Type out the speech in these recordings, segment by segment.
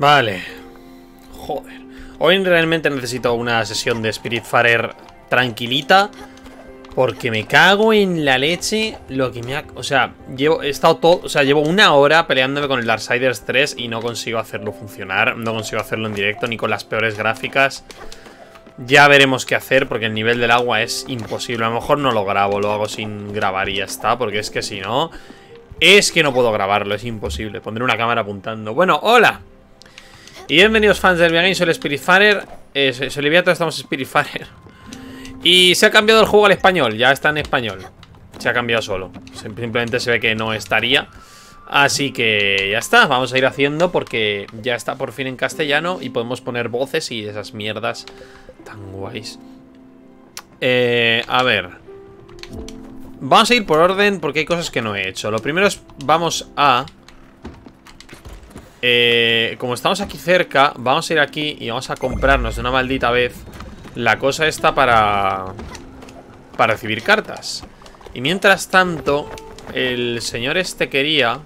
Vale. Joder. Hoy realmente necesito una sesión de Spiritfarer tranquilita. Porque me cago en la leche lo que me ha... O sea, llevo, he estado todo... O sea, llevo una hora peleándome con el Darksiders 3 y no consigo hacerlo funcionar. No consigo hacerlo en directo ni con las peores gráficas. Ya veremos qué hacer porque el nivel del agua es imposible. A lo mejor no lo grabo, lo hago sin grabar y ya está. Porque es que si no... Es que no puedo grabarlo, es imposible. Pondré una cámara apuntando. Bueno, hola. Y bienvenidos fans del Game, soy el Spiritfarer. Eh, soy Liviato, estamos en Spiritfarer. Y se ha cambiado el juego al español, ya está en español. Se ha cambiado solo. Simplemente se ve que no estaría. Así que ya está, vamos a ir haciendo porque ya está por fin en castellano y podemos poner voces y esas mierdas tan guays. Eh, a ver. Vamos a ir por orden porque hay cosas que no he hecho. Lo primero es, vamos a... Eh, como estamos aquí cerca, vamos a ir aquí y vamos a comprarnos de una maldita vez la cosa esta para... Para recibir cartas. Y mientras tanto, el señor este quería...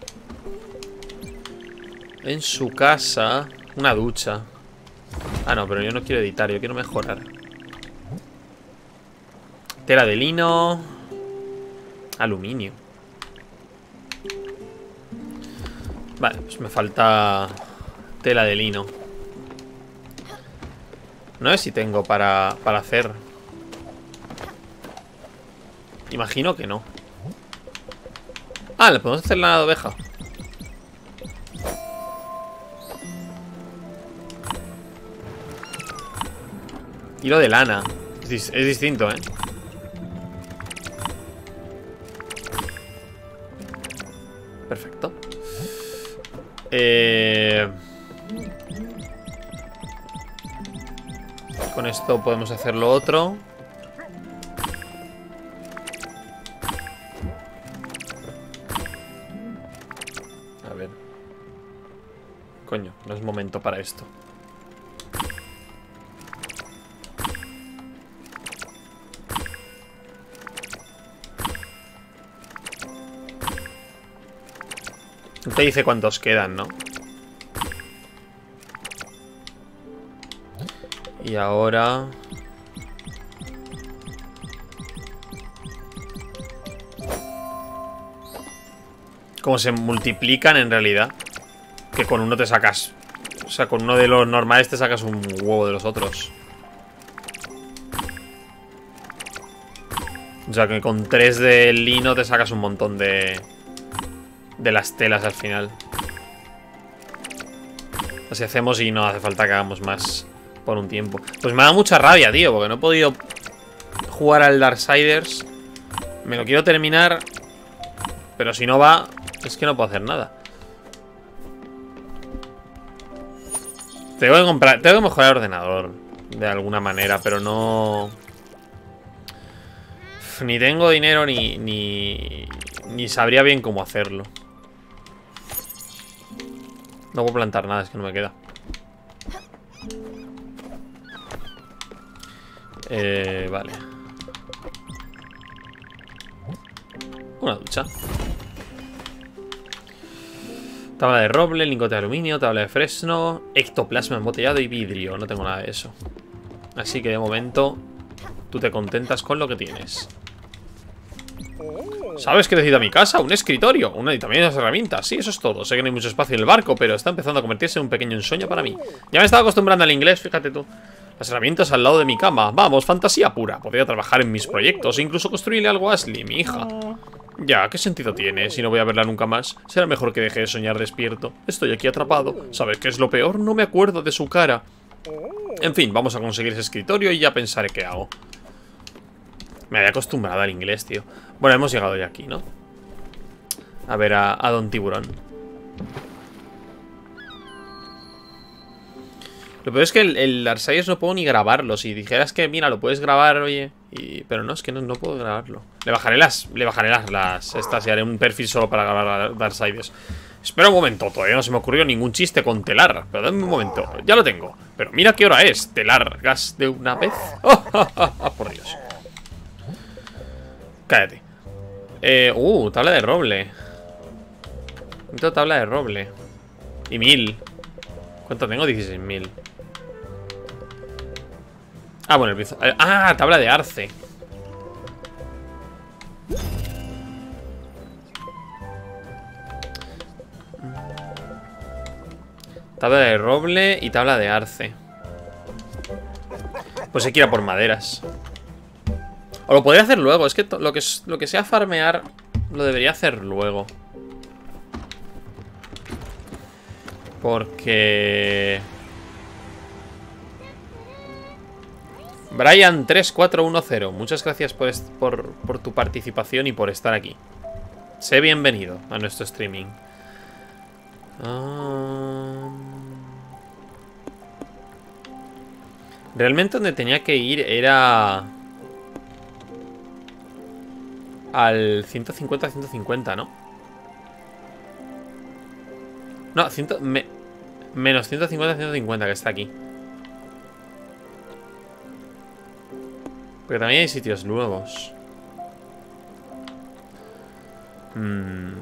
En su casa... Una ducha. Ah, no, pero yo no quiero editar, yo quiero mejorar. Tela de lino. Aluminio. Vale, pues me falta tela de lino. No sé si tengo para, para hacer. Imagino que no. Ah, le podemos hacer la oveja. Hilo de lana. Es, es distinto, ¿eh? Perfecto. Eh... Con esto podemos hacer lo otro. A ver. Coño, no es momento para esto. Te dice cuántos quedan, ¿no? Y ahora... Como se multiplican en realidad. Que con uno te sacas... O sea, con uno de los normales te sacas un huevo de los otros. O sea, que con tres de lino te sacas un montón de de las telas al final. Así hacemos y no hace falta que hagamos más por un tiempo. Pues me da mucha rabia, tío, porque no he podido jugar al Darksiders. Me lo quiero terminar, pero si no va, es que no puedo hacer nada. Tengo que comprar, tengo que mejorar el ordenador de alguna manera, pero no... Ni tengo dinero ni, ni, ni sabría bien cómo hacerlo. No puedo plantar nada, es que no me queda. Eh, vale. Una ducha. Tabla de roble, lingote de aluminio, tabla de fresno, ectoplasma embotellado y vidrio. No tengo nada de eso. Así que de momento tú te contentas con lo que tienes. ¿Sabes qué necesita mi casa? Un escritorio, una y también las herramientas. Sí, eso es todo. Sé que no hay mucho espacio en el barco, pero está empezando a convertirse en un pequeño ensueño para mí. Ya me estaba acostumbrando al inglés, fíjate tú. Las herramientas al lado de mi cama. Vamos, fantasía pura. Podría trabajar en mis proyectos incluso construirle algo a Ashley, mi hija. Ya, ¿qué sentido tiene si no voy a verla nunca más? Será mejor que deje de soñar despierto. Estoy aquí atrapado. ¿Sabes qué es lo peor? No me acuerdo de su cara. En fin, vamos a conseguir ese escritorio y ya pensaré qué hago. Me había acostumbrado al inglés, tío. Bueno, hemos llegado ya aquí, ¿no? A ver a, Don Tiburón. Lo peor es que el, el no puedo ni grabarlo. Si dijeras que, mira, lo puedes grabar, oye. pero no, es que no, puedo grabarlo. Le bajaré las. Le bajaré las, las estas y haré un perfil solo para grabar Darksiders. Espera un momento, todavía no se me ocurrió ningún chiste con telar. Pero dame un momento, ya lo tengo. Pero mira qué hora es. ¿Telar gas de una vez? ¡Oh, por Dios! Cállate. Eh, uh, tabla de roble. Necesito tabla de roble. Y mil. ¿Cuánto tengo? 16.000. Ah, bueno, el piso. eh, Ah, tabla de arce. Tabla de roble y tabla de arce. Pues hay que ir a por maderas. O lo podría hacer luego. Es que lo que, sea farmear lo debería hacer luego. Porque... Brian3410, muchas gracias por, por tu participación y por estar aquí. Sé bienvenido a nuestro streaming. Ah. Realmente donde tenía que ir era... Al 150-150, ¿no? No, 100, me- menos 150-150 que está aquí. Porque también hay sitios nuevos. Mm.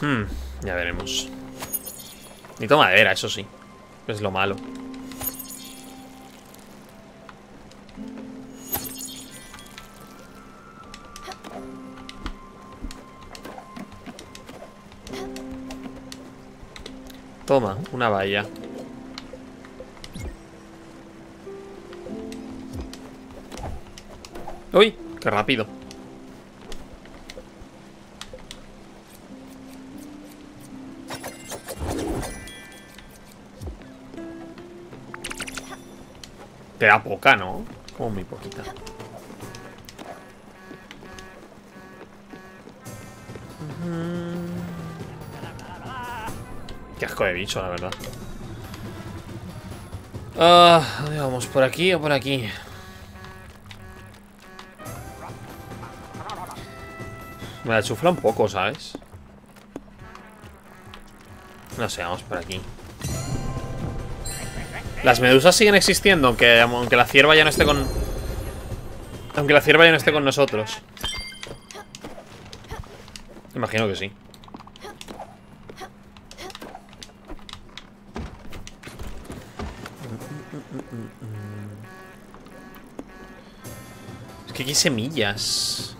Hmm, ya veremos. Necesito madera, eso sí. Es lo malo. Toma, una valla. ¡Uy! ¡Qué rápido! Te da poca, ¿no? Como muy poquita. Qué asco de bicho, la verdad. Ah, ¿dónde vamos? ¿Por aquí o por aquí? Me la chufla un poco, ¿sabes? No sé, vamos por aquí. Las medusas siguen existiendo, aunque, aunque la cierva ya no esté con... Aunque la cierva ya no esté con nosotros. Imagino que sí. Es que aquí hay semillas.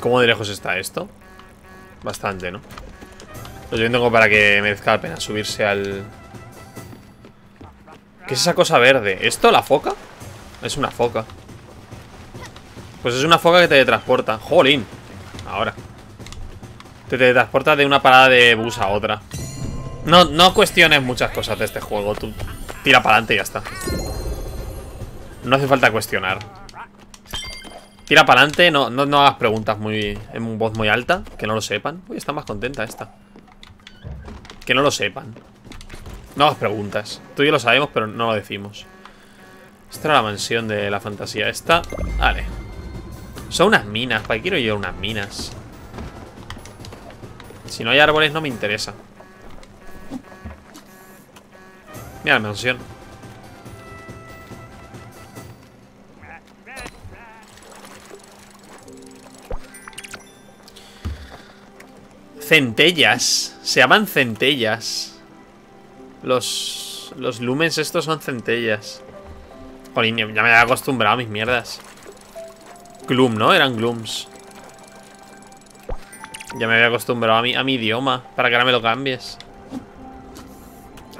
¿Cómo de lejos está esto? Bastante, ¿no? Lo yo tengo para que merezca la pena subirse al... ¿Qué es esa cosa verde? ¿Esto? ¿La foca? Es una foca. Pues es una foca que te teletransporta. ¡Jolín! Ahora. Te teletransporta de una parada de bus a otra. No, no cuestiones muchas cosas de este juego. Tú tira para adelante y ya está. No hace falta cuestionar. Tira para adelante, no, no, hagas preguntas muy en voz muy alta. Que no lo sepan. Uy, está más contenta esta. Que no lo sepan. No hagas preguntas. Tú y yo lo sabemos, pero no lo decimos. Esta era la mansión de la fantasía. Esta, vale. Son unas minas. ¿Para qué quiero yo unas minas? Si no hay árboles no me interesa. Mira la mansión. Centellas. Se llaman centellas. Los, los lumens estos son centellas. Jolín, ya me había acostumbrado a mis mierdas. Gloom, ¿no? Eran glooms. Ya me había acostumbrado a mi, a mi idioma. Para que ahora me lo cambies.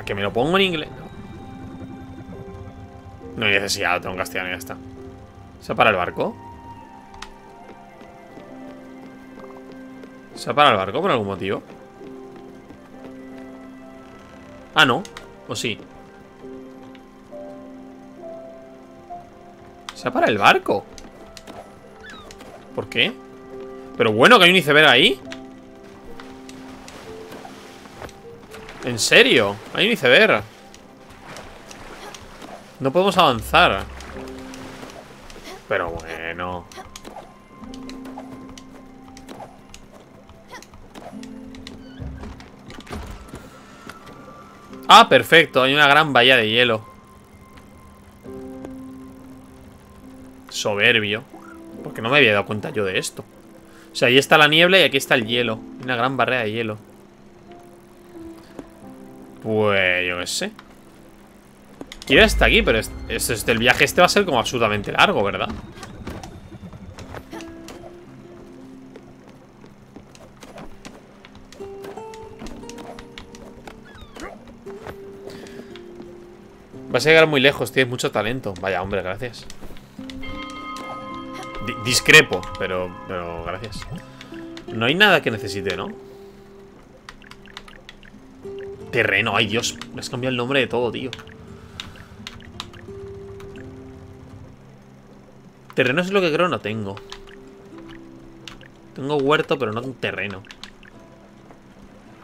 A que me lo pongo en inglés. No, hay necesidad, tengo en castellano y ya está. ¿Se para el barco? ¿Se para el barco por algún motivo? Ah, no. ¿O sí? ¿Se para el barco? ¿Por qué? Pero bueno, que hay un iceberg ahí ¿En serio? Hay un iceberg No podemos avanzar Pero bueno Ah, perfecto, hay una gran bahía de hielo. Soberbio. Porque no me había dado cuenta yo de esto. O sea, ahí está la niebla y aquí está el hielo. Una gran barrera de hielo. Pues yo qué sé. Quiero hasta aquí, pero este, el viaje este va a ser como absolutamente largo, ¿verdad? Vas a llegar muy lejos, tienes mucho talento. Vaya, hombre, gracias. discrepo, pero, pero gracias. No hay nada que necesite, ¿no? Terreno, ay Dios, me has cambiado el nombre de todo, tío. Terreno es lo que creo no tengo. Tengo huerto, pero no terreno.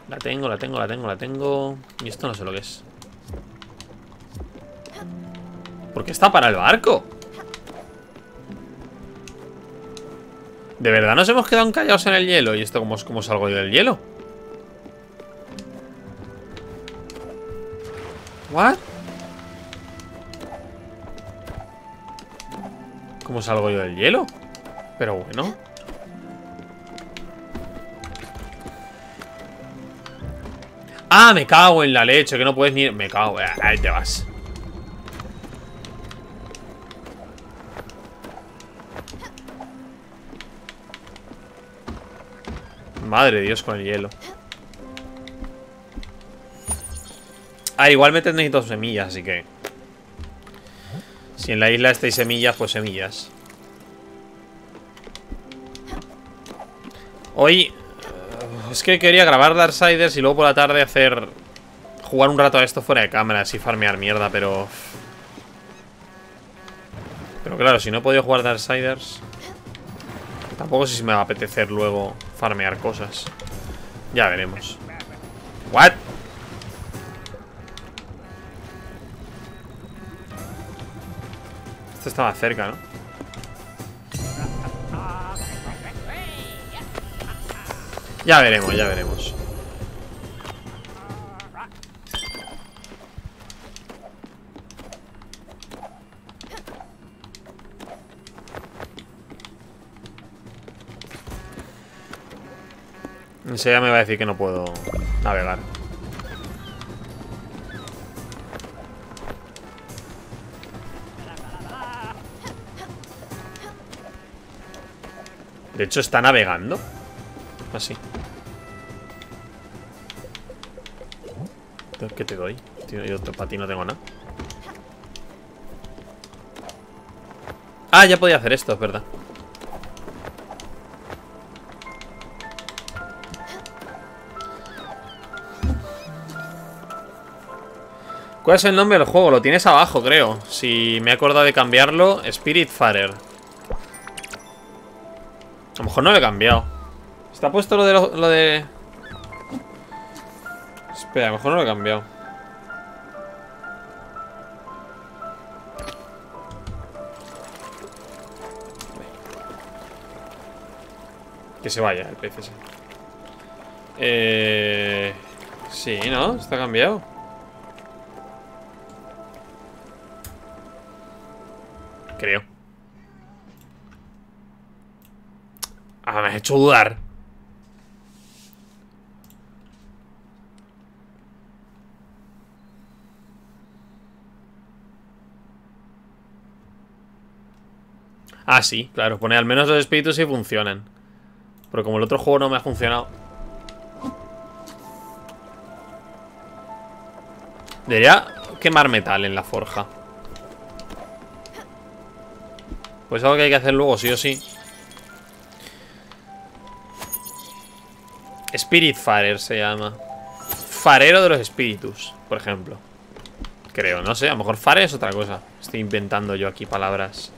La tengo, la tengo, la tengo, la tengo. Y esto no sé lo que es. ¿Por qué está para el barco? ¿De verdad nos hemos quedado encallados en el hielo? ¿Y esto cómo, cómo salgo yo del hielo? ¿What? ¿Cómo salgo yo del hielo? Pero bueno Ah, me cago en la leche Que no puedes ni... Me cago, ahí te vas Madre Dios con el hielo. Ah, igualmente necesito semillas, así que... Si en la isla estáis semillas, pues semillas. Hoy... Eh, es que quería grabar Darksiders y luego por la tarde hacer... Jugar un rato a esto fuera de cámara, así farmear mierda, pero... Pero claro, si no he podido jugar Darksiders... Tampoco sé si me va a apetecer luego farmear cosas. Ya veremos. ¿What? Esto estaba cerca, ¿no? Ya veremos, ya veremos. Enseguida me va a decir que no puedo navegar. De hecho, está navegando. Así. ¿Qué te doy? yo para ti no tengo nada. Ah, ya podía hacer esto, es verdad. ¿Cuál es el nombre del juego? Lo tienes abajo, creo. Si me he acordado de cambiarlo, Spiritfarer. A lo mejor no lo he cambiado. ¿Está puesto lo de... Lo, de... Espera, a lo mejor no lo he cambiado. Que se vaya el pez Eh... Sí, ¿no? Está cambiado. Creo. Ah, me has hecho dudar. Ah, sí, claro. Pone al menos los espíritus y funcionan. Pero como el otro juego no me ha funcionado. Debería quemar metal en la forja. Pues algo que hay que hacer luego, sí o sí. Spirit Farer se llama. Farero de los espíritus, por ejemplo. Creo, no sé, a lo mejor Fare es otra cosa. Estoy inventando yo aquí palabras.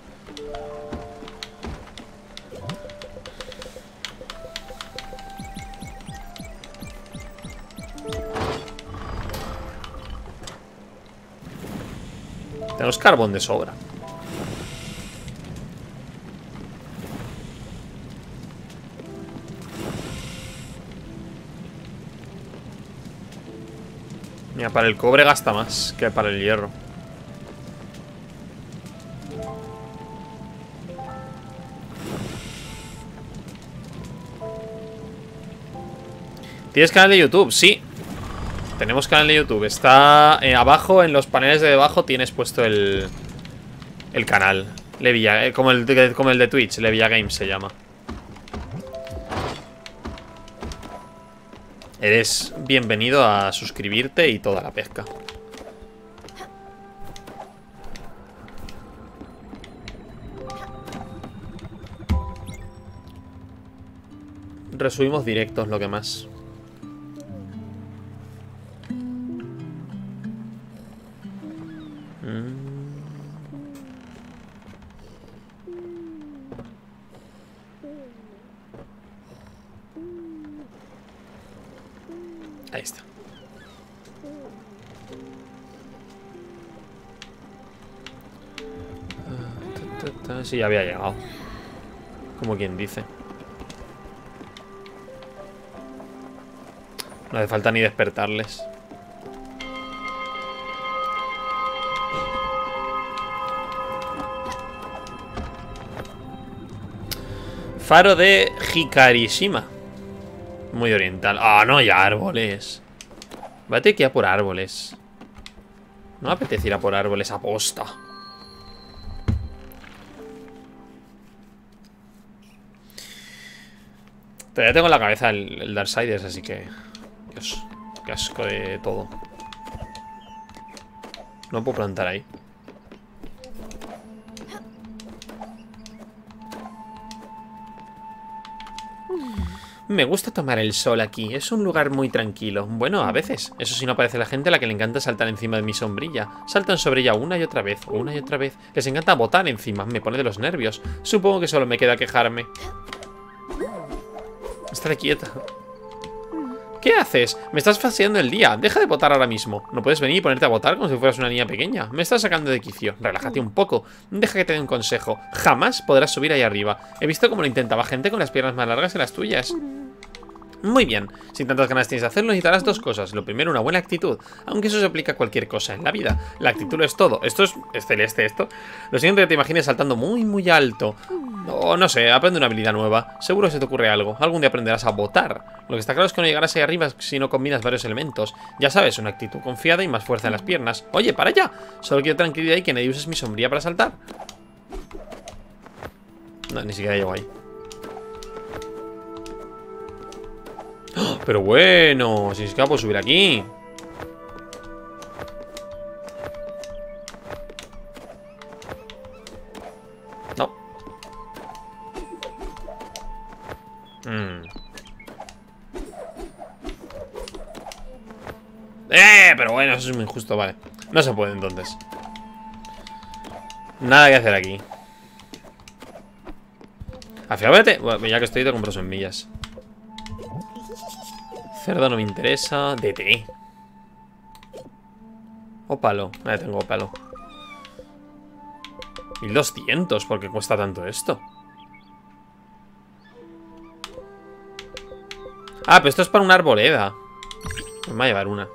Tenemos carbón de sobra. Mira, para el cobre gasta más que para el hierro. ¿Tienes canal de YouTube? Sí. Tenemos canal de YouTube. Está eh, abajo, en los paneles de debajo, tienes puesto el, el canal. Levilla, eh, como, el, como el de Twitch, Levilla Games se llama. Eres bienvenido a suscribirte y toda la pesca. Resubimos directos, lo que más. Sí, ya había llegado. Como quien dice. No hace falta ni despertarles. Faro de Hikarishima. Muy oriental. Ah, no hay árboles. Vete que a por árboles. No apetece ir a por árboles a posta. Todavía tengo en la cabeza el, el Darksiders, así que... Dios, qué asco de todo. No puedo plantar ahí. Me gusta tomar el sol aquí, es un lugar muy tranquilo. Bueno, a veces. Eso sí no parece la gente a la que le encanta saltar encima de mi sombrilla. Saltan sobre ella una y otra vez, una y otra vez. Les encanta botar encima, me pone de los nervios. Supongo que solo me queda quejarme. Estaré quieta. ¿Qué haces? Me estás fastidiando el día. Deja de votar ahora mismo. No puedes venir y ponerte a votar como si fueras una niña pequeña. Me estás sacando de quicio. Relájate un poco. Deja que te dé un consejo. Jamás podrás subir ahí arriba. He visto cómo lo intentaba gente con las piernas más largas que las tuyas. Muy bien, si tantas ganas tienes de hacerlo necesitarás dos cosas. Lo primero, una buena actitud, aunque eso se aplica a cualquier cosa en la vida. La actitud es todo. Esto es, celeste esto. Lo siguiente que te imagines saltando muy muy alto. O no sé, aprende una habilidad nueva. Seguro se te ocurre algo. Algún día aprenderás a votar. Lo que está claro es que no llegarás ahí arriba si no combinas varios elementos. Ya sabes, una actitud confiada y más fuerza en las piernas. Oye, para allá. Solo quiero tranquilidad y que nadie uses mi sombría para saltar. No, ni siquiera llego ahí. Pero bueno, si es que puedo subir aquí. No. Mm. ¡Eh! Pero bueno, eso es muy injusto, vale. No se puede entonces. Nada que hacer aquí. Al bueno, ya que estoy te compro semillas. Cerdo no me interesa. DT. Ópalo. Ya tengo ópalo. 1200. ¿Por qué cuesta tanto esto? Ah, pero esto es para una arboleda. Me va a llevar una.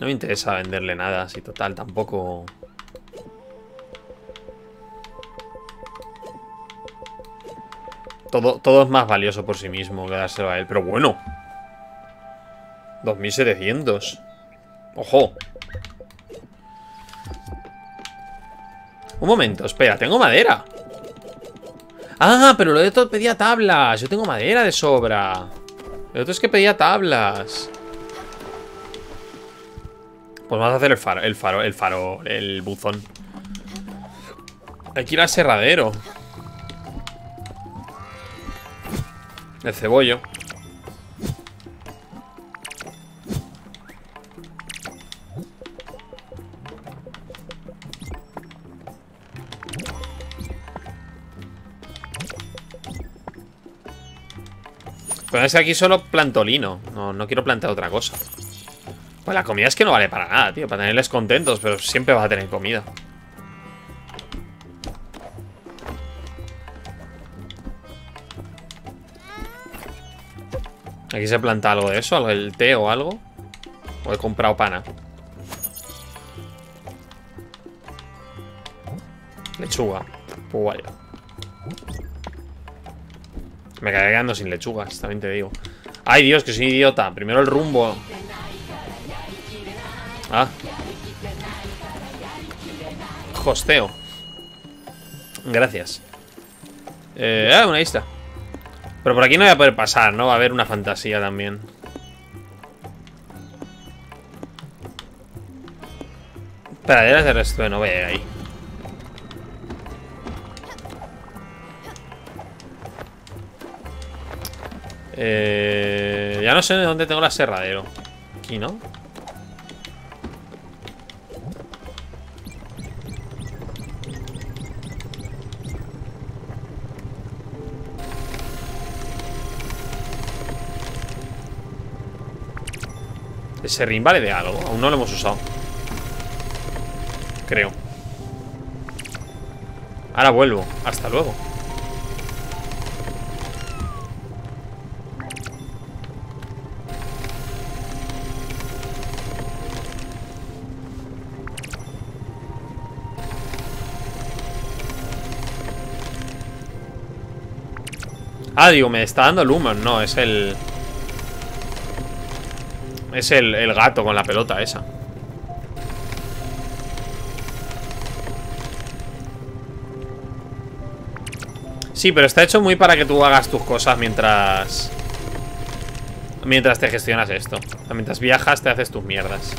No me interesa venderle nada, así total, tampoco... Todo, todo es más valioso por sí mismo que dárselo a él, pero bueno. 2700. Ojo. Un momento, espera, tengo madera. Ah, pero lo de todo pedía tablas. Yo tengo madera de sobra. Lo otro es que pedía tablas. Pues vamos a hacer el faro, el faro, el faro, el buzón. Hay que ir al serradero. El cebollo. Pero es que aquí solo plantolino. No, no quiero plantar otra cosa. Pues la comida es que no vale para nada, tío. Para tenerles contentos, pero siempre vas a tener comida. Aquí se planta algo de eso, el té o algo. O he comprado pana. Lechuga. Pues vaya. Me quedé quedando sin lechugas, también te digo. Ay, Dios, que soy idiota. Primero el rumbo. Hosteo. Gracias. Eh, ah, una isla. Pero por aquí no voy a poder pasar, ¿no? Va a haber una fantasía también. Praderas de resto no voy a ir ahí. Eh, ya no sé de dónde tengo el aserradero. Aquí, ¿no? Ese ring vale de algo. Aún no lo hemos usado. Creo. Ahora vuelvo. Hasta luego. Ah, digo, me está dando Lumen. No, es el... Es el, el gato con la pelota esa. Sí, pero está hecho muy para que tú hagas tus cosas mientras... Mientras te gestionas esto. Mientras viajas te haces tus mierdas.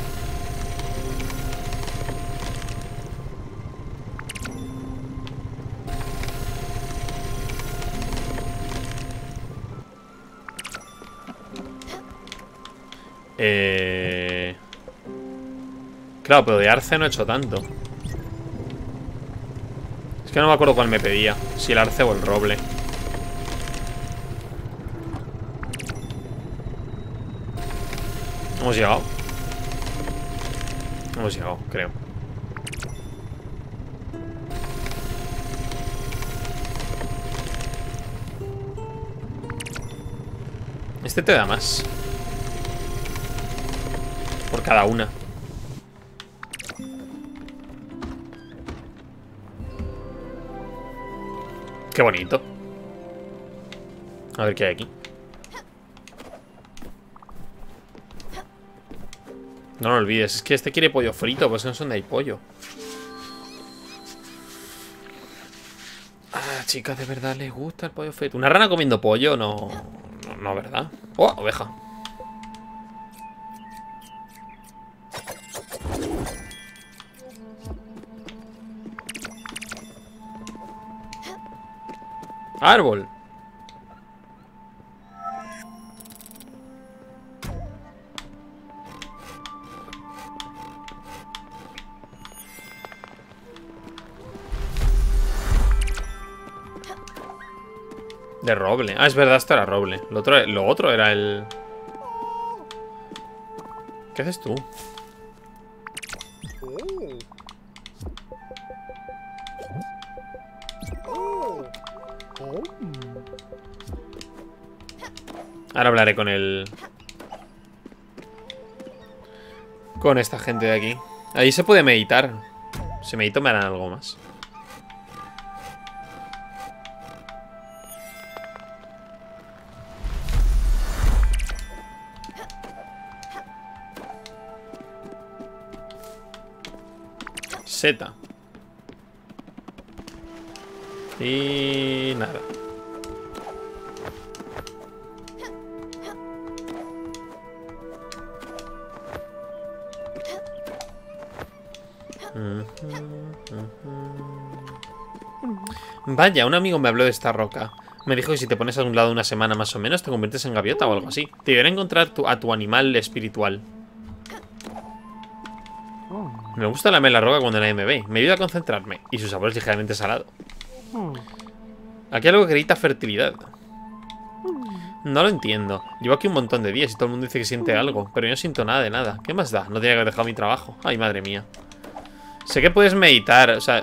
Eh... Claro, pero de arce no he hecho tanto. Es que no me acuerdo cuál me pedía. Si el arce o el roble. Hemos llegado. Hemos llegado, creo. Este te da más por cada una. Qué bonito. A ver qué hay aquí. No lo olvides, es que este quiere pollo frito, pues no son de ahí pollo. Ah, chica, ¿de verdad le gusta el pollo frito? ¿Una rana comiendo pollo? No, no, no ¿verdad? Oh, oveja. Árbol. De roble. Ah, es verdad, esto era roble. Lo otro, lo otro era el... ¿Qué haces tú? Hablaré con el... Con esta gente de aquí. Ahí se puede meditar. Si medito me harán algo más. Y nada. Vaya, un amigo me habló de esta roca. Me dijo que si te pones a un lado una semana más o menos te conviertes en gaviota o algo así. Te iré a encontrar a tu animal espiritual. Me gusta lamer la roca cuando nadie me ve. Me ayuda a concentrarme. Y su sabor es ligeramente salado. Aquí hay algo que grita fertilidad. No lo entiendo. Llevo aquí un montón de días y todo el mundo dice que siente algo. Pero yo no siento nada de nada. ¿Qué más da? No tenía que haber dejado mi trabajo. Ay, madre mía. Sé que puedes meditar. O sea,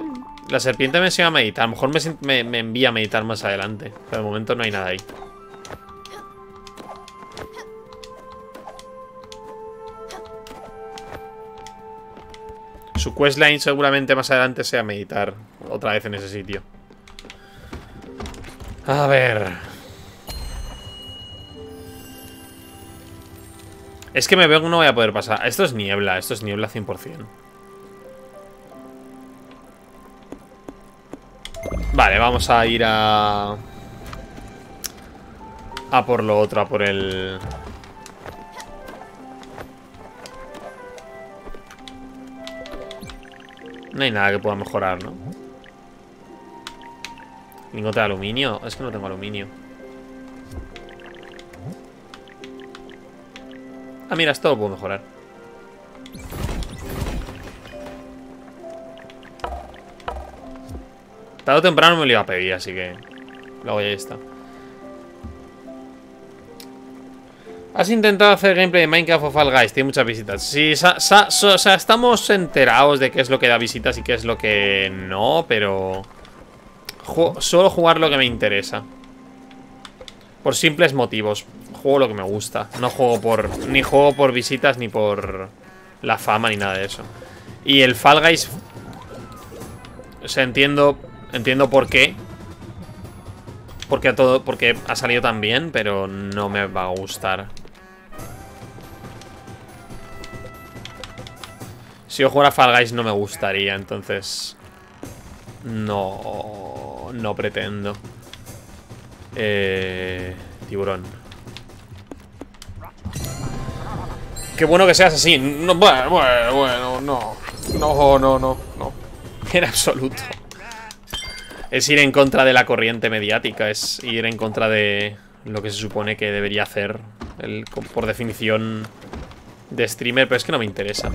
la serpiente me enseña a meditar. A lo mejor me, envía a meditar más adelante. Pero de momento no hay nada ahí. Su questline seguramente más adelante sea meditar otra vez en ese sitio. A ver. Es que me veo que no voy a poder pasar. Esto es niebla, esto es niebla 100%. Vale, vamos a ir a... A por lo otro, a por el... No hay nada que pueda mejorar, ¿no? Lingote de aluminio. Es que no tengo aluminio. Ah, mira, esto lo puedo mejorar. Tarde o temprano me lo iba a pedir, así que... Luego ya está. Has intentado hacer gameplay de Minecraft of Fall Guys, tiene muchas visitas. Sí, o sea, estamos enterados de qué es lo que da visitas y qué es lo que no, pero... Solo jugar lo que me interesa. Por simples motivos. Juego lo que me gusta. No juego por... Ni juego por visitas ni por... La fama ni nada de eso. Y el Fall Guys... O sea, entiendo... Entiendo por qué. Porque a todo... Porque ha salido tan bien, pero no me va a gustar. Si yo jugara Fall Guys no me gustaría, entonces... No... No pretendo. Eh... Tiburón. Qué bueno que seas así. No, bueno, bueno, no. No, no, no, no. En absoluto. Es ir en contra de la corriente mediática. Es ir en contra de lo que se supone que debería hacer. El, por definición de streamer, pero es que no me interesa.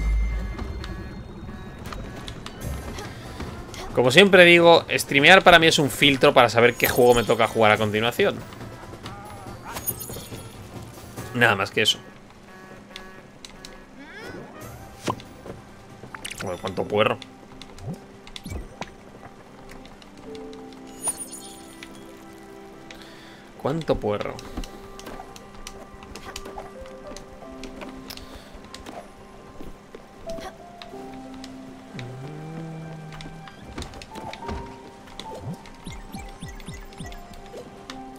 Como siempre digo, streamear para mí es un filtro para saber qué juego me toca jugar a continuación. Nada más que eso. Joder, cuánto puerro. Cuánto puerro.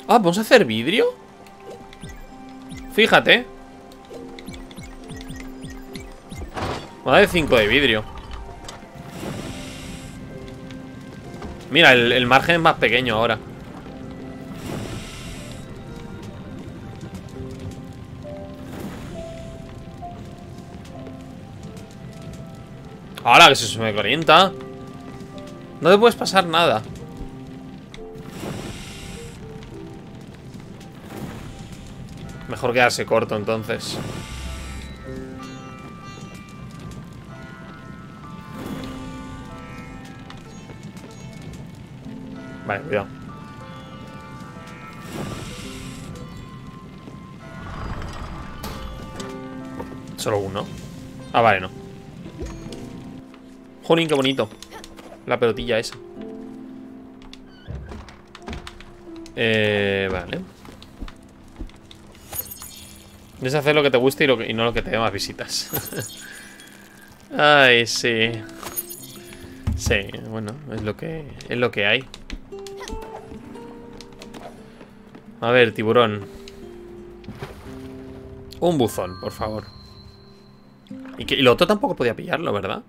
Ah, ¿vamos a hacer vidrio? Fíjate dar 5 de vidrio Mira, el, margen es más pequeño ahora Ahora que se me calienta No te puedes pasar nada Mejor quedarse corto entonces. Vale, cuidado. Solo uno. Ah, vale, no. Jolín, qué bonito. La pelotilla esa. Eh, vale. Es hacer lo que te guste y, no lo que te dé más visitas. Ay, sí. Sí, bueno, es lo que es lo que hay. A ver, tiburón. Un buzón, por favor. Y, que, y lo otro tampoco podía pillarlo, ¿verdad?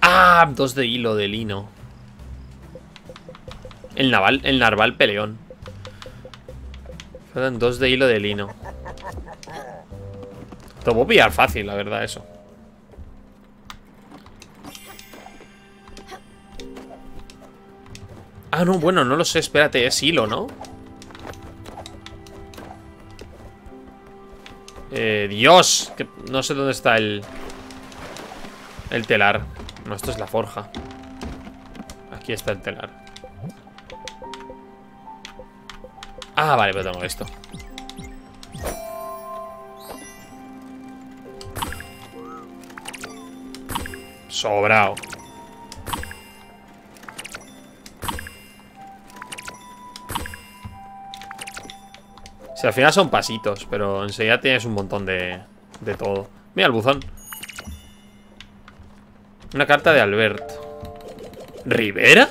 Ah, dos de hilo de lino. El naval, el narval peleón. Faltan dos de hilo de lino. Te puedo pillar fácil, la verdad, eso. Ah, no, bueno, no lo sé, espérate, es hilo, ¿no? Eh, Dios, que no sé dónde está el... El telar. No, esto es la forja. Aquí está el telar. Ah, vale, pero tengo esto. Sobrado. Si al final son pasitos, pero enseguida tienes un montón de, de todo. Mira el buzón. Una carta de Albert. ¿Rivera?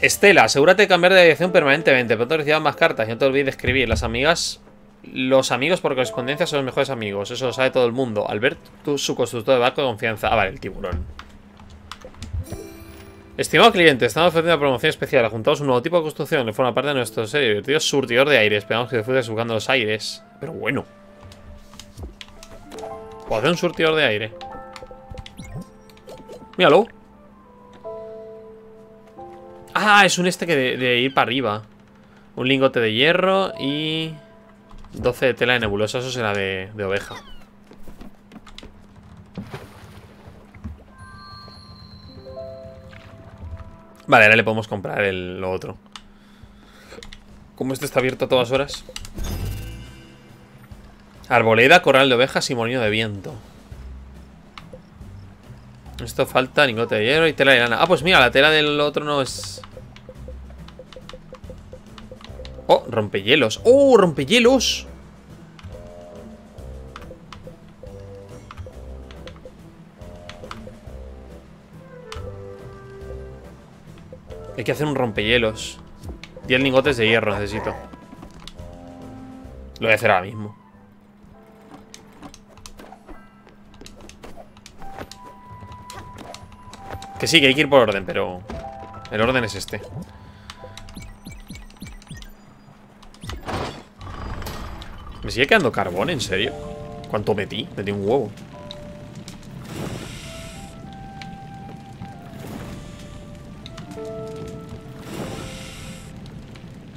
Estela, asegúrate de cambiar de dirección permanentemente. Pronto recibas más cartas y no te olvides de escribir. Las amigas. Los amigos por correspondencia son los mejores amigos. Eso lo sabe todo el mundo. Albert, tú, su constructor de barco de confianza. Ah, vale, el tiburón. Estimado cliente, estamos ofreciendo una promoción especial. Juntamos un nuevo tipo de construcción que forma parte de nuestro serio divertido surtidor de aire. Esperamos que disfrutes buscando los aires. Pero bueno. ¿Puedo hacer un surtidor de aire? Míralo. Ah, es un este que de, ir para arriba. Un lingote de hierro y... 12 de tela de nebulosa. Eso será de, de oveja. Vale, ahora le podemos comprar el, lo otro. Como este está abierto a todas horas. Arboleda, corral de ovejas y molino de viento. Esto falta lingote de hierro y tela de lana. Ah, pues mira, la tela del otro no es... Oh, rompehielos. ¡Oh, rompehielos! Hay que hacer un rompehielos. 10 lingotes de hierro necesito. Lo voy a hacer ahora mismo. Que sí, que hay que ir por orden, pero... El orden es este. ¿Me sigue quedando carbón? ¿En serio? ¿Cuánto metí? Metí un huevo.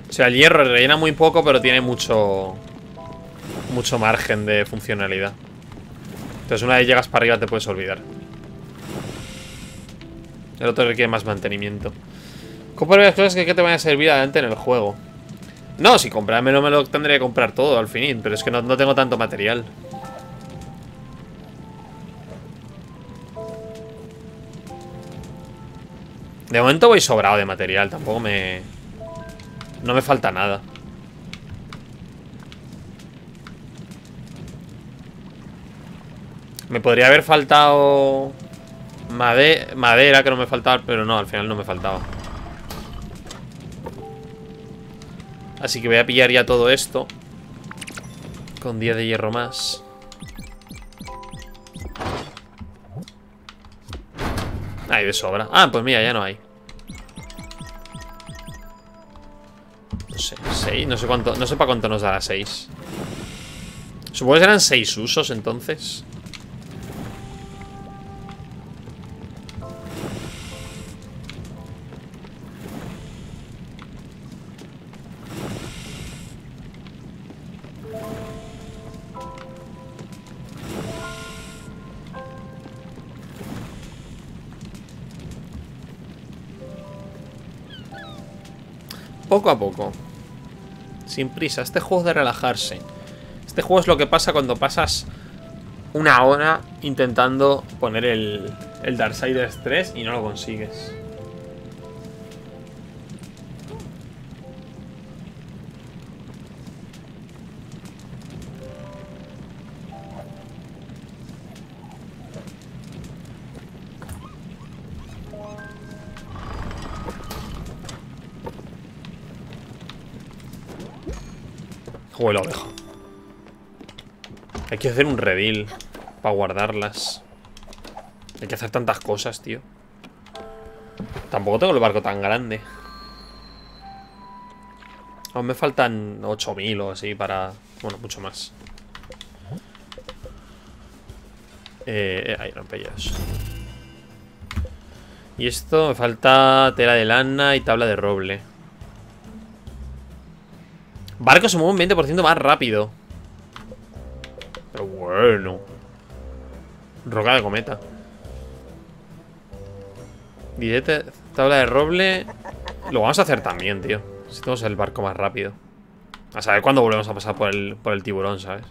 O sea, el hierro rellena muy poco, pero tiene mucho... Mucho margen de funcionalidad. Entonces una vez llegas para arriba te puedes olvidar. El otro requiere más mantenimiento. Compra las cosas que, que te van a servir adelante en el juego. No, si comprarme no me lo tendré que comprar todo al fin, pero es que no, no tengo tanto material. De momento voy sobrado de material, tampoco me... No me falta nada. Me podría haber faltado... madera, que no me faltaba, pero no, al final no me faltaba. Así que voy a pillar ya todo esto. Con 10 de hierro más. Hay de sobra. Ah, pues mira, ya no hay. No sé, 6. No sé cuánto. No sé para cuánto nos dará 6. Supongo que serán 6 usos entonces. Poco a poco. Sin prisa. Este juego es de relajarse. Este juego es lo que pasa cuando pasas una hora intentando poner el, el Darksiders 3 y no lo consigues. Juego la oveja. Hay que hacer un redil para guardarlas. Hay que hacer tantas cosas, tío. Tampoco tengo el barco tan grande. Aún me faltan 8000 o así para... Bueno, mucho más. Eh, eh, ahí, rompellas. Y esto me falta tela de lana y tabla de roble. Barco se mueve un 20% más rápido. Pero bueno. Roca de cometa. Billete, tabla de roble. Lo vamos a hacer también, tío. Si tenemos el barco más rápido. A saber cuándo volvemos a pasar por el, por el tiburón, ¿sabes?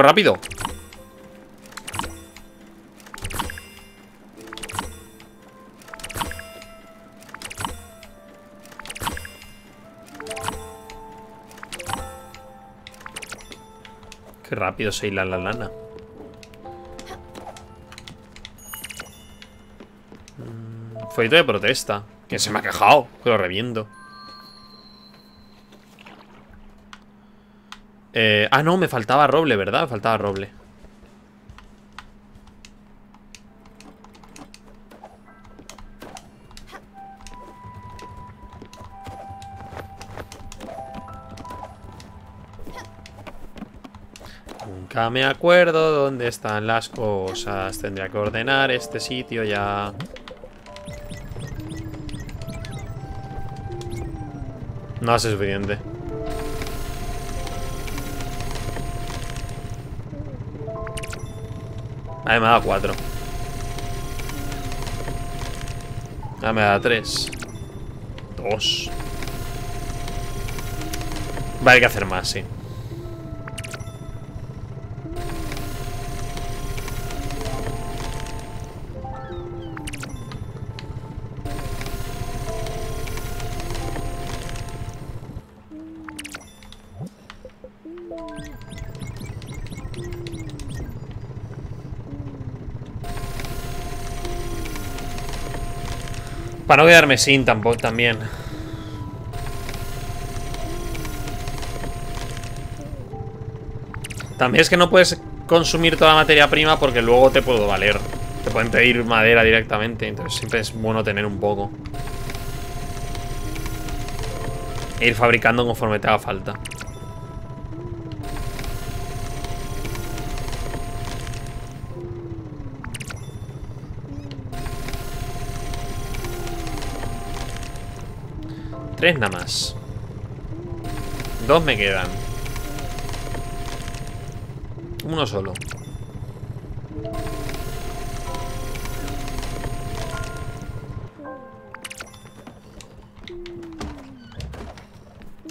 Qué rápido. Qué rápido se hila la lana. Mm, de protesta. Que se me ha quejado. Que lo reviento. Eh, ah, no, me faltaba roble, ¿verdad? Me faltaba roble. Nunca me acuerdo dónde están las cosas. Tendría que ordenar este sitio ya. No hace suficiente. A me da 4. Ah, me da 3. 2. Va a haber que hacer más, sí. Para no quedarme sin tampoco también. También es que no puedes consumir toda la materia prima porque luego te puedo valer. Te pueden pedir madera directamente, entonces siempre es bueno tener un poco. E ir fabricando conforme te haga falta. Tres nada más. Dos me quedan. Uno solo.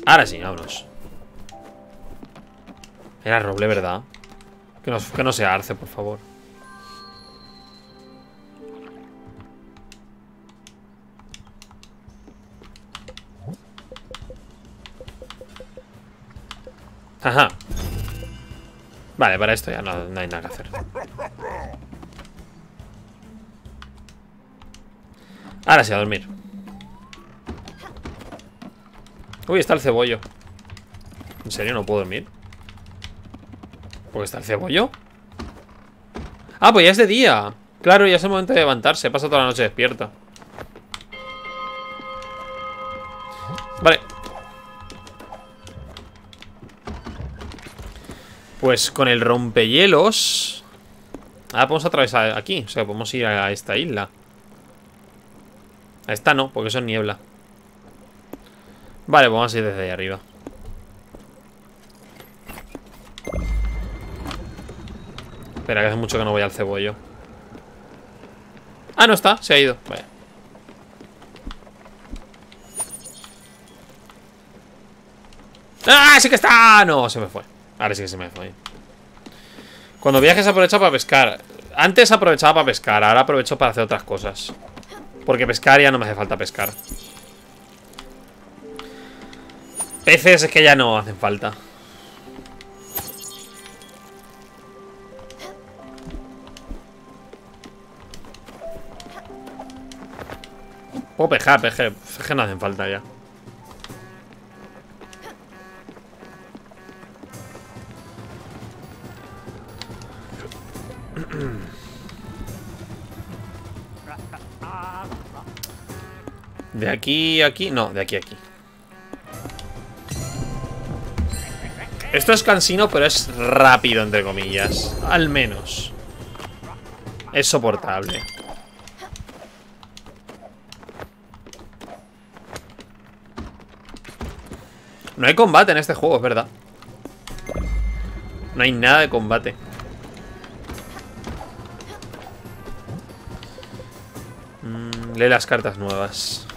Ahora sí, vámonos. Era roble, ¿verdad? Que no, que no sea arce, por favor. Vale, para esto ya no, hay nada que hacer. Ahora sí, a dormir. Uy, está el cebollo. ¿En serio no puedo dormir? ¿Porque está el cebollo? Ah, pues ya es de día Claro, ya es el momento de levantarse Pasa toda la noche despierta Pues con el rompehielos Ahora podemos atravesar aquí O sea, podemos ir a esta isla. A esta no, porque es niebla. Vale, pues vamos a ir desde ahí arriba. Espera, que hace mucho que no voy al cebollo. Ah, no está, se ha ido. Vale. ¡Ah, sí que está! No, se me fue Ahora sí que se me fue. Cuando viajes aprovecha para pescar. Antes aprovechaba para pescar, ahora aprovecho para hacer otras cosas. Porque pescar ya no me hace falta pescar. Peces es que ya no hacen falta. Puedo pejar, peje, peje no hacen falta ya. De aquí a aquí. No, de aquí a aquí. Esto es cansino, pero es rápido, entre comillas. Al menos. Es soportable. No hay combate en este juego, es verdad. No hay nada de combate. Lee las cartas nuevas.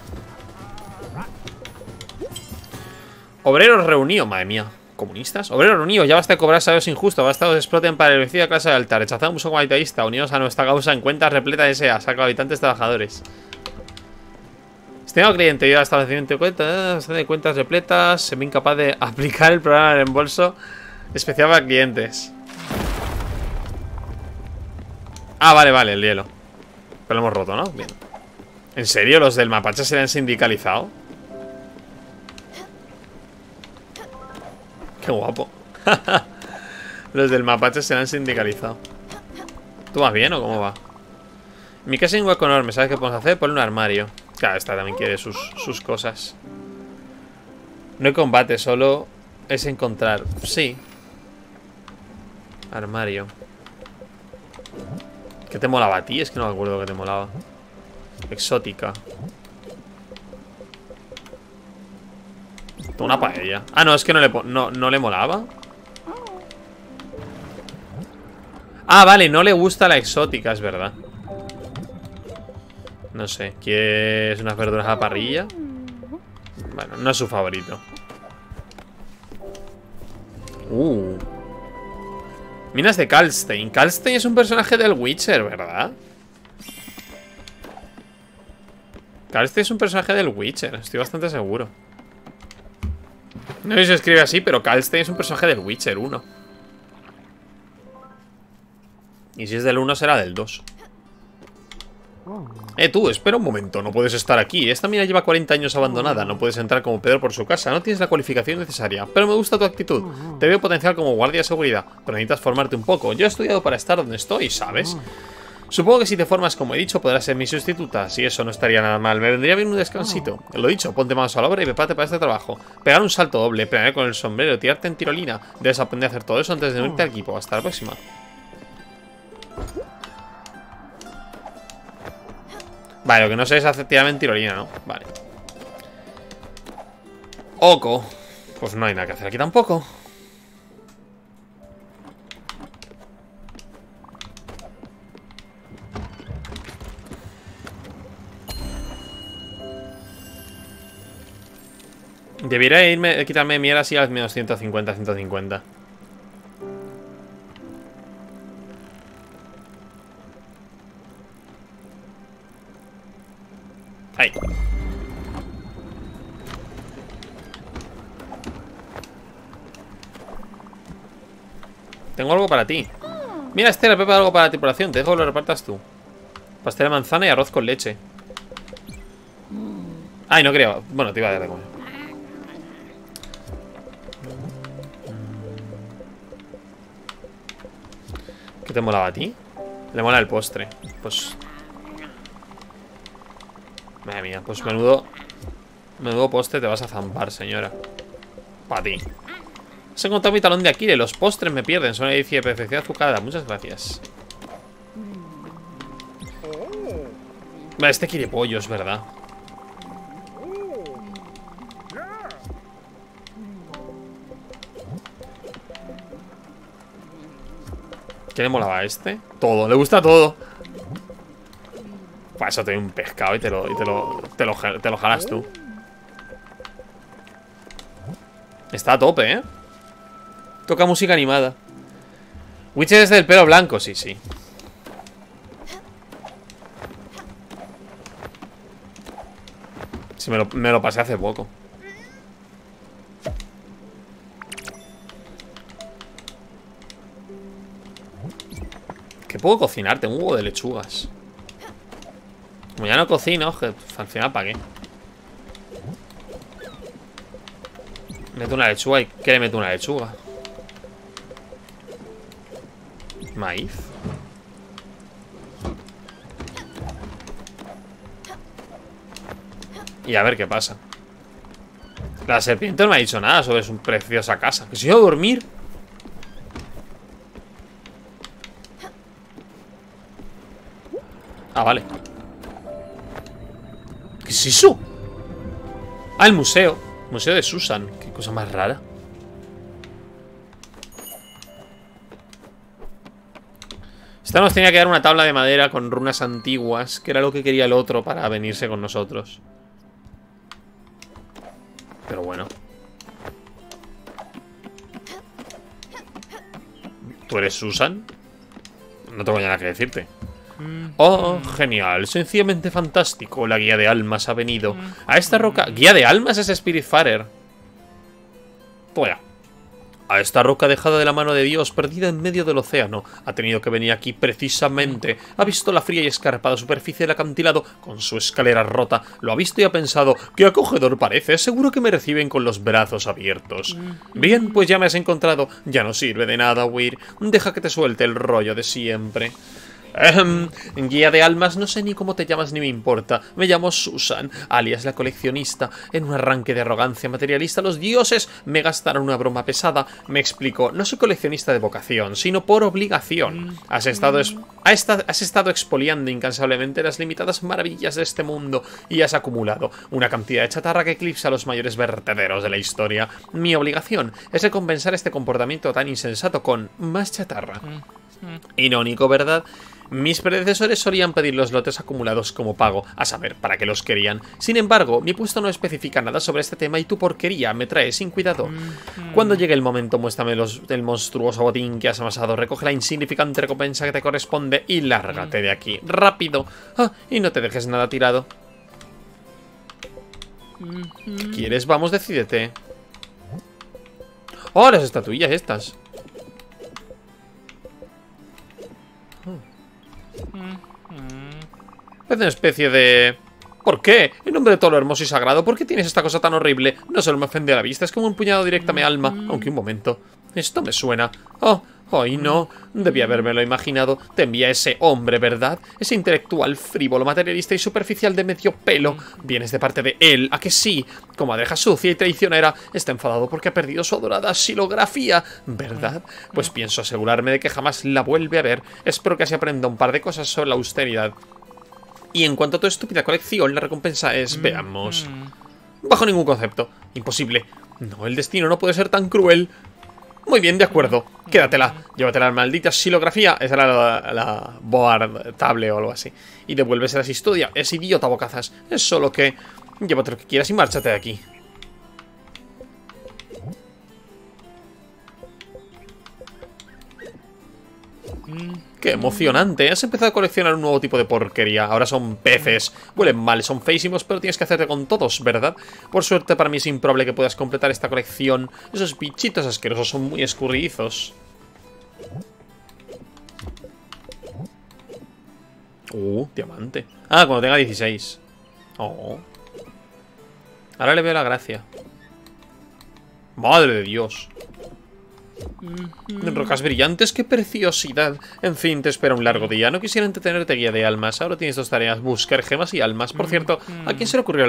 Obreros reunidos, madre mía. ¿Comunistas? Obreros reunidos, ya basta de cobrar salarios injustos, basta que exploten para el vencido clase de alta. Rechazamos un uso comunitarista, unidos a nuestra causa en cuentas repletas de SEA, saco habitantes trabajadores. Tengo cliente, yo establecimiento de cuentas, de cuentas repletas, se me incapaz de aplicar el programa de reembolso especial para clientes. Ah, vale, vale, el hielo. Pero lo hemos roto, ¿no? Bien. ¿En serio los del mapache se le han sindicalizado? Qué guapo. los del mapache se le han sindicalizado. ¿Tú vas bien o cómo va? Mi casa es un hueco enorme, ¿sabes qué podemos hacer? Ponle un armario. Claro, esta también quiere sus, sus cosas. No hay combate, solo es encontrar. Sí. Armario. ¿Qué te molaba a ti? Es que no me acuerdo qué te molaba. Exótica. Una paella. Ah, no, es que no le, no, no le molaba. Ah, vale, no le gusta la exótica, es verdad. No sé, ¿quieres unas verduras a la parrilla? Bueno, no es su favorito Uh Minas de Kalstein Kalstein es un personaje del Witcher, ¿verdad? Kalstein es un personaje del Witcher Estoy bastante seguro No sé si se escribe así, pero Kalstein es un personaje del Witcher 1 Y si es del 1 será del 2 eh, tú, espera un momento, no puedes estar aquí. Esta mina lleva 40 años abandonada, no puedes entrar como Pedro por su casa, no tienes la cualificación necesaria. Pero me gusta tu actitud. Te veo potencial como guardia de seguridad, pero necesitas formarte un poco. Yo he estudiado para estar donde estoy, ¿sabes? Supongo que si te formas como he dicho, podrás ser mi sustituta. Si eso no estaría nada mal. Me vendría bien un descansito. Lo dicho, ponte manos a la obra y prepárate para este trabajo. Pegar un salto doble, planear con el sombrero, tirarte en tirolina. Debes aprender a hacer todo eso antes de unirte al equipo. Hasta la próxima. Vale, lo que no sé es hacer en tirolina, ¿no? Vale. Oco. Pues no hay nada que hacer aquí tampoco. Debería irme, quitarme mierda así a los menos 150, 150. Tengo algo para ti. Mira, Estela, Pepe, algo para la tripulación. Te dejo que lo repartas tú. Pastel de manzana y arroz con leche. Ay, no quería. Bueno, te iba a dar de comer. ¿Qué te molaba a ti? Le mola el postre. Pues Madre mía, pues menudo Menudo poste te vas a zampar, señora. Para ti. Has encontrado mi talón de Aquile Los postres me pierden. Son edición de perfección azucarada. Muchas gracias. Vale, este quiere pollos, ¿verdad? ¿Qué le molaba a este? Todo, le gusta todo para eso te doy un pescado y te lo, y te lo, te lo, te lo jalas tú. Está a tope, ¿eh? Toca música animada. Witcher es del pelo blanco, sí, sí. Sí, me lo, me lo pasé hace poco. ¿Qué puedo cocinar? Tengo un huevo de lechugas Como ya no cocino que, Al final para qué Meto una lechuga y ¿qué le meto una lechuga? Maíz Y a ver qué pasa La serpiente no me ha dicho nada sobre su preciosa casa Que si yo dormir Ah, vale. ¿Qué es eso? Ah, el museo. Museo de Susan. Qué cosa más rara. Esta nos tenía que dar una tabla de madera con runas antiguas, que era lo que quería el otro para venirse con nosotros. Pero bueno. ¿Tú eres Susan? No tengo nada que decirte. Oh, genial, sencillamente fantástico. La guía de almas ha venido. A esta roca... ¿Guía de almas es Spiritfarer? Fuera. A esta roca dejada de la mano de Dios, perdida en medio del océano, ha tenido que venir aquí precisamente. Ha visto la fría y escarpada superficie del acantilado con su escalera rota. Lo ha visto y ha pensado, qué acogedor parece, seguro que me reciben con los brazos abiertos. Bien, pues ya me has encontrado. Ya no sirve de nada, Weir. Deja que te suelte el rollo de siempre guía de almas, no sé ni cómo te llamas ni me importa. Me llamo Susan, alias la coleccionista. En un arranque de arrogancia materialista, los dioses me gastaron una broma pesada. Me explico, no soy coleccionista de vocación, sino por obligación. Has estado, has estado expoliando incansablemente las limitadas maravillas de este mundo y has acumulado una cantidad de chatarra que eclipsa los mayores vertederos de la historia. Mi obligación es recompensar este comportamiento tan insensato con más chatarra. Irónico, ¿verdad? Mis predecesores solían pedir los lotes acumulados como pago, a saber, para qué los querían. Sin embargo, mi puesto no especifica nada sobre este tema y tu porquería me trae sin cuidado. Cuando llegue el momento, muéstrame los, el monstruoso botín que has amasado, recoge la insignificante recompensa que te corresponde y lárgate de aquí. ¡Rápido! Ah, y no te dejes nada tirado. ¿Qué quieres? Vamos, decídete. ¡Oh, las estatuillas estas! Es una especie de... ¿Por qué? En nombre de todo lo hermoso y sagrado, ¿por qué tienes esta cosa tan horrible? No solo me ofende a la vista, es como un puñado directo a mi alma. Aunque un momento. Esto me suena. Oh, Ay, no, debía habérmelo imaginado. Te envía ese hombre, ¿verdad? Ese intelectual frívolo, materialista y superficial de medio pelo. Vienes de parte de él, ¿a que sí? Comadreja sucia y traicionera, está enfadado porque ha perdido su adorada silografía, ¿verdad? Pues pienso asegurarme de que jamás la vuelve a ver. Espero que así aprenda un par de cosas sobre la austeridad. Y en cuanto a tu estúpida colección, la recompensa es... Veamos... Bajo ningún concepto. Imposible. No, el destino no puede ser tan cruel. Muy bien, de acuerdo. Quédatela. Llévatela la maldita silografía. Esa era la, board table o algo así. Y devuélvese las historias. Es idiota, bocazas. Es solo que... Llévate lo que quieras y márchate de aquí. ¡Qué emocionante! Has empezado a coleccionar un nuevo tipo de porquería. Ahora son peces. Huelen mal, son feísimos, pero tienes que hacerte con todos, ¿verdad? Por suerte para mí es improbable que puedas completar esta colección. Esos bichitos asquerosos son muy escurridizos. Uh, diamante. Ah, cuando tenga 16. Oh. Ahora le veo la gracia. Madre de Dios. Rocas brillantes, qué preciosidad. En fin, te espera un largo día. No quisiera entretenerte guía de almas. Ahora tienes dos tareas, buscar gemas y almas. Por cierto, ¿a quién se le ocurrió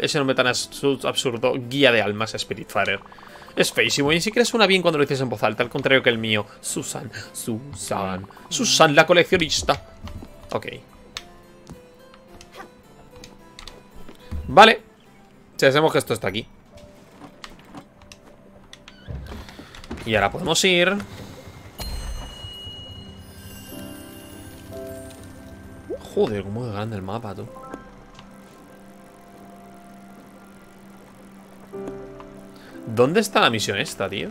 ese nombre tan absurdo? Guía de almas, Spiritfarer. Es feísimo y ni siquiera suena bien cuando lo dices en voz alta, al contrario que el mío. Susan, Susan, Susan la coleccionista. Ok. Vale. Si hacemos que esto está aquí. Y ahora podemos ir... Joder, cómo es grande el mapa, tú. ¿Dónde está la misión esta, tío?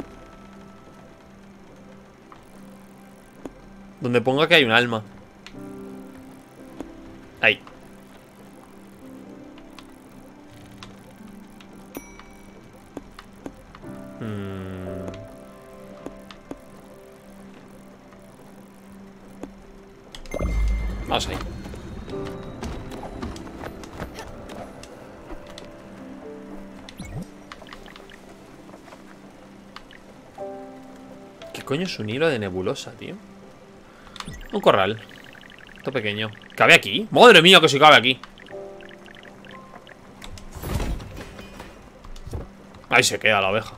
Donde ponga que hay un alma. Ahí. es un hilo de nebulosa, tío? Un corral. Esto pequeño. ¿Cabe aquí? ¡Madre mía que si sí cabe aquí! Ahí se queda la oveja.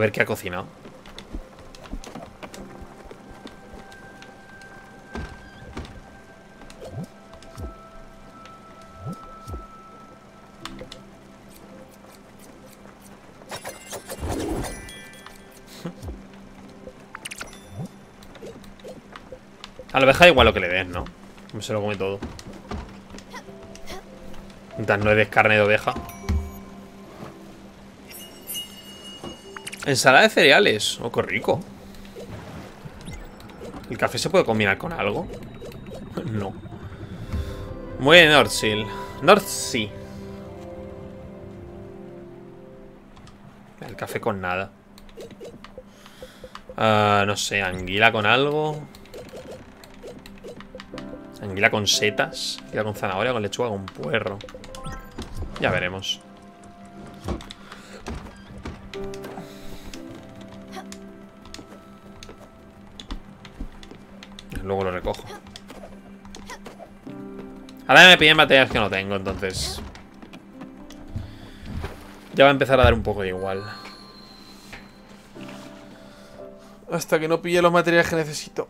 Ver qué ha cocinado. A la oveja igual lo que le des, ¿no? Se lo come todo. Mientras no es carne de oveja. Ensalada de cereales. Oh, qué rico. ¿El café se puede combinar con algo? no. Muy bien, Northsea. Northsea. El café con nada. Ah, no sé, anguila con algo. Anguila con setas. Anguila con zanahoria, con lechuga, con puerro. Ya veremos. Ahora me piden materiales que no tengo, entonces... Ya va a empezar a dar un poco de igual. Hasta que no pille los materiales que necesito.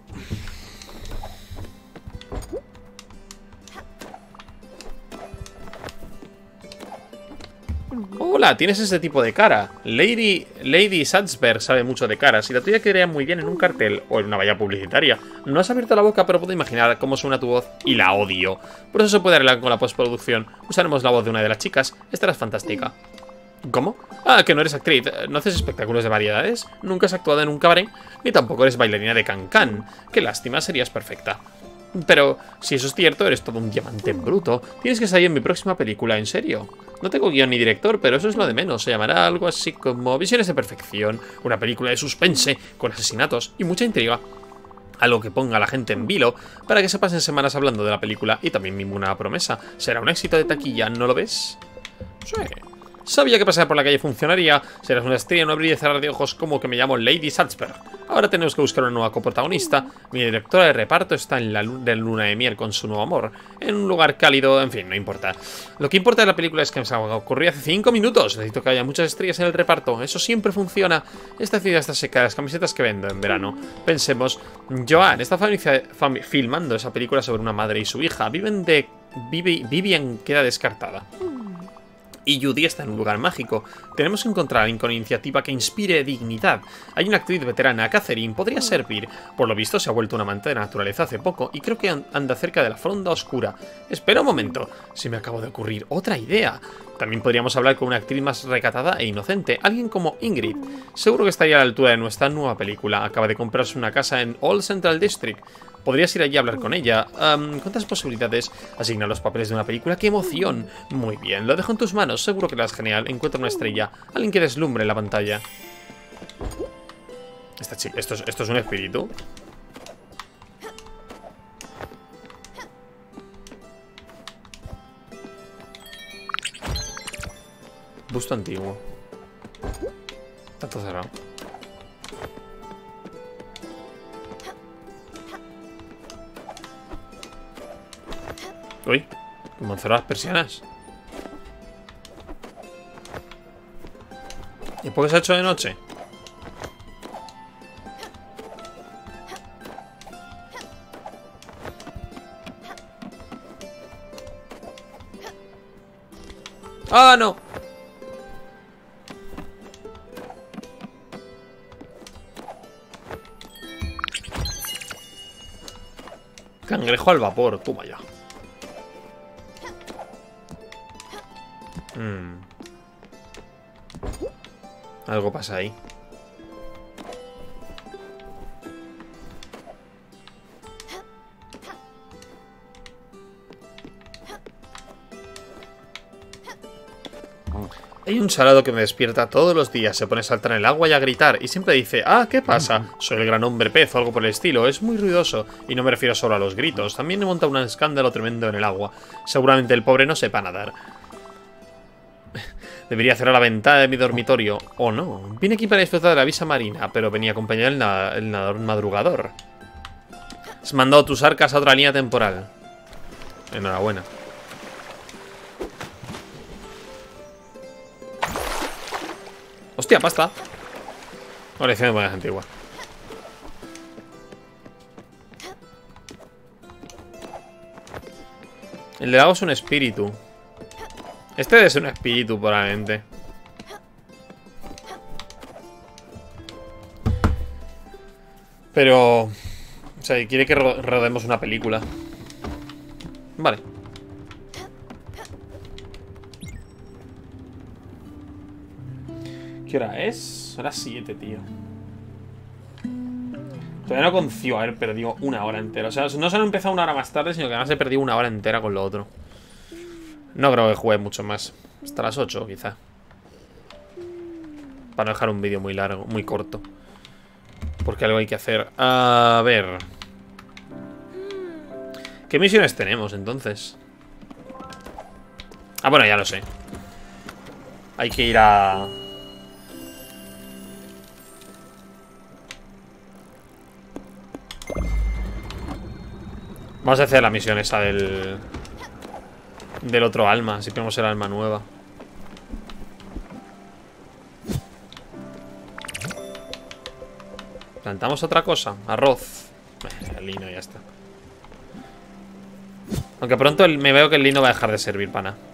Hola, tienes ese tipo de cara. Lady, Lady Satsberg sabe mucho de caras y la tuya quedaría muy bien en un cartel o en una valla publicitaria. No has abierto la boca, pero puedo imaginar cómo suena tu voz y la odio. Por eso se puede arreglar con la postproducción. Usaremos la voz de una de las chicas. Estarás fantástica. ¿Cómo? Ah, que no eres actriz. ¿No haces espectáculos de variedades? ¿Nunca has actuado en un cabaret? Ni tampoco eres bailarina de cancán. Qué lástima, serías perfecta. Pero, si eso es cierto, eres todo un diamante bruto. Tienes que salir en mi próxima película, ¿en serio? No tengo guion ni director, pero eso es lo de menos. Se llamará algo así como Visiones de Perfección. Una película de suspense, con asesinatos y mucha intriga. Algo que ponga a la gente en vilo, para que se pasen semanas hablando de la película y también ninguna promesa. Será un éxito de taquilla, ¿no lo ves? Sí. Sabía que pasar por la calle funcionaría. Serás una estrella, no abrir y cerrar de ojos como que me llamo Lady Salzberg. Ahora tenemos que buscar una nueva coprotagonista. Mi directora de reparto está en la luna de miel con su nuevo amor. En un lugar cálido, en fin, no importa. Lo que importa de la película es que me ocurrió hace 5 minutos. Necesito que haya muchas estrellas en el reparto. Eso siempre funciona. Esta ciudad está seca, las camisetas que vendo en verano. Pensemos, Joan está filmando esa película sobre una madre y su hija. Viven de... Vivian queda descartada y Judy está en un lugar mágico. Tenemos que encontrar a alguien con iniciativa que inspire dignidad. Hay una actriz veterana, Catherine, podría servir. Por lo visto se ha vuelto una amante de naturaleza hace poco y creo que anda cerca de la fronda oscura. Espera un momento, se me acaba de ocurrir otra idea. También podríamos hablar con una actriz más recatada e inocente, alguien como Ingrid. Seguro que estaría a la altura de nuestra nueva película. Acaba de comprarse una casa en All Central District. Podrías ir allí a hablar con ella. ¿Cuántas posibilidades? Asigna los papeles de una película. ¡Qué emoción! Muy bien, lo dejo en tus manos. Seguro que eres genial. Encuentra una estrella. Alguien que deslumbre la pantalla. Esta ¿Esto, es, ¿Esto es un espíritu? Busto antiguo. Todo cerrado. Uy, ¿cómo cerrar las persianas? ¿Y por qué se ha hecho de noche? ¡Ah, no! Cangrejo al vapor, toma ya. Hmm. Algo pasa ahí. Hay un salado que me despierta todos los días, se pone a saltar en el agua y a gritar, y siempre dice, ah, ¿qué pasa? Soy el gran hombre pez o algo por el estilo, es muy ruidoso, y no me refiero solo a los gritos, también me monta un escándalo tremendo en el agua. Seguramente el pobre no sepa nadar. Debería cerrar la ventana de mi dormitorio. O no. Vine aquí para disfrutar de la visa marina, pero venía acompañado del nadador madrugador. Has mandado tus arcas a otra línea temporal. Enhorabuena. Hostia, pasta. Colección de monedas antiguas. El de lago es un espíritu. Este debe ser un espíritu, probablemente. Pero... O sea, quiere que rodemos una película. Vale. ¿Qué hora es? Las 7, tío. Todavía no confío haber perdido una hora entera. O sea, no se han empezado una hora más tarde, sino que además he perdido una hora entera con lo otro. No creo que juegue mucho más. Hasta las 8, quizá. Para no dejar un vídeo muy largo, muy corto. Porque algo hay que hacer. A ver. ¿Qué misiones tenemos, entonces? Ah, bueno, ya lo sé. Hay que ir a... Vamos a hacer la misión esa del... Del otro alma, así tenemos el alma nueva. Plantamos otra cosa, arroz. El lino ya está. Aunque pronto me veo que el lino va a dejar de servir para nada.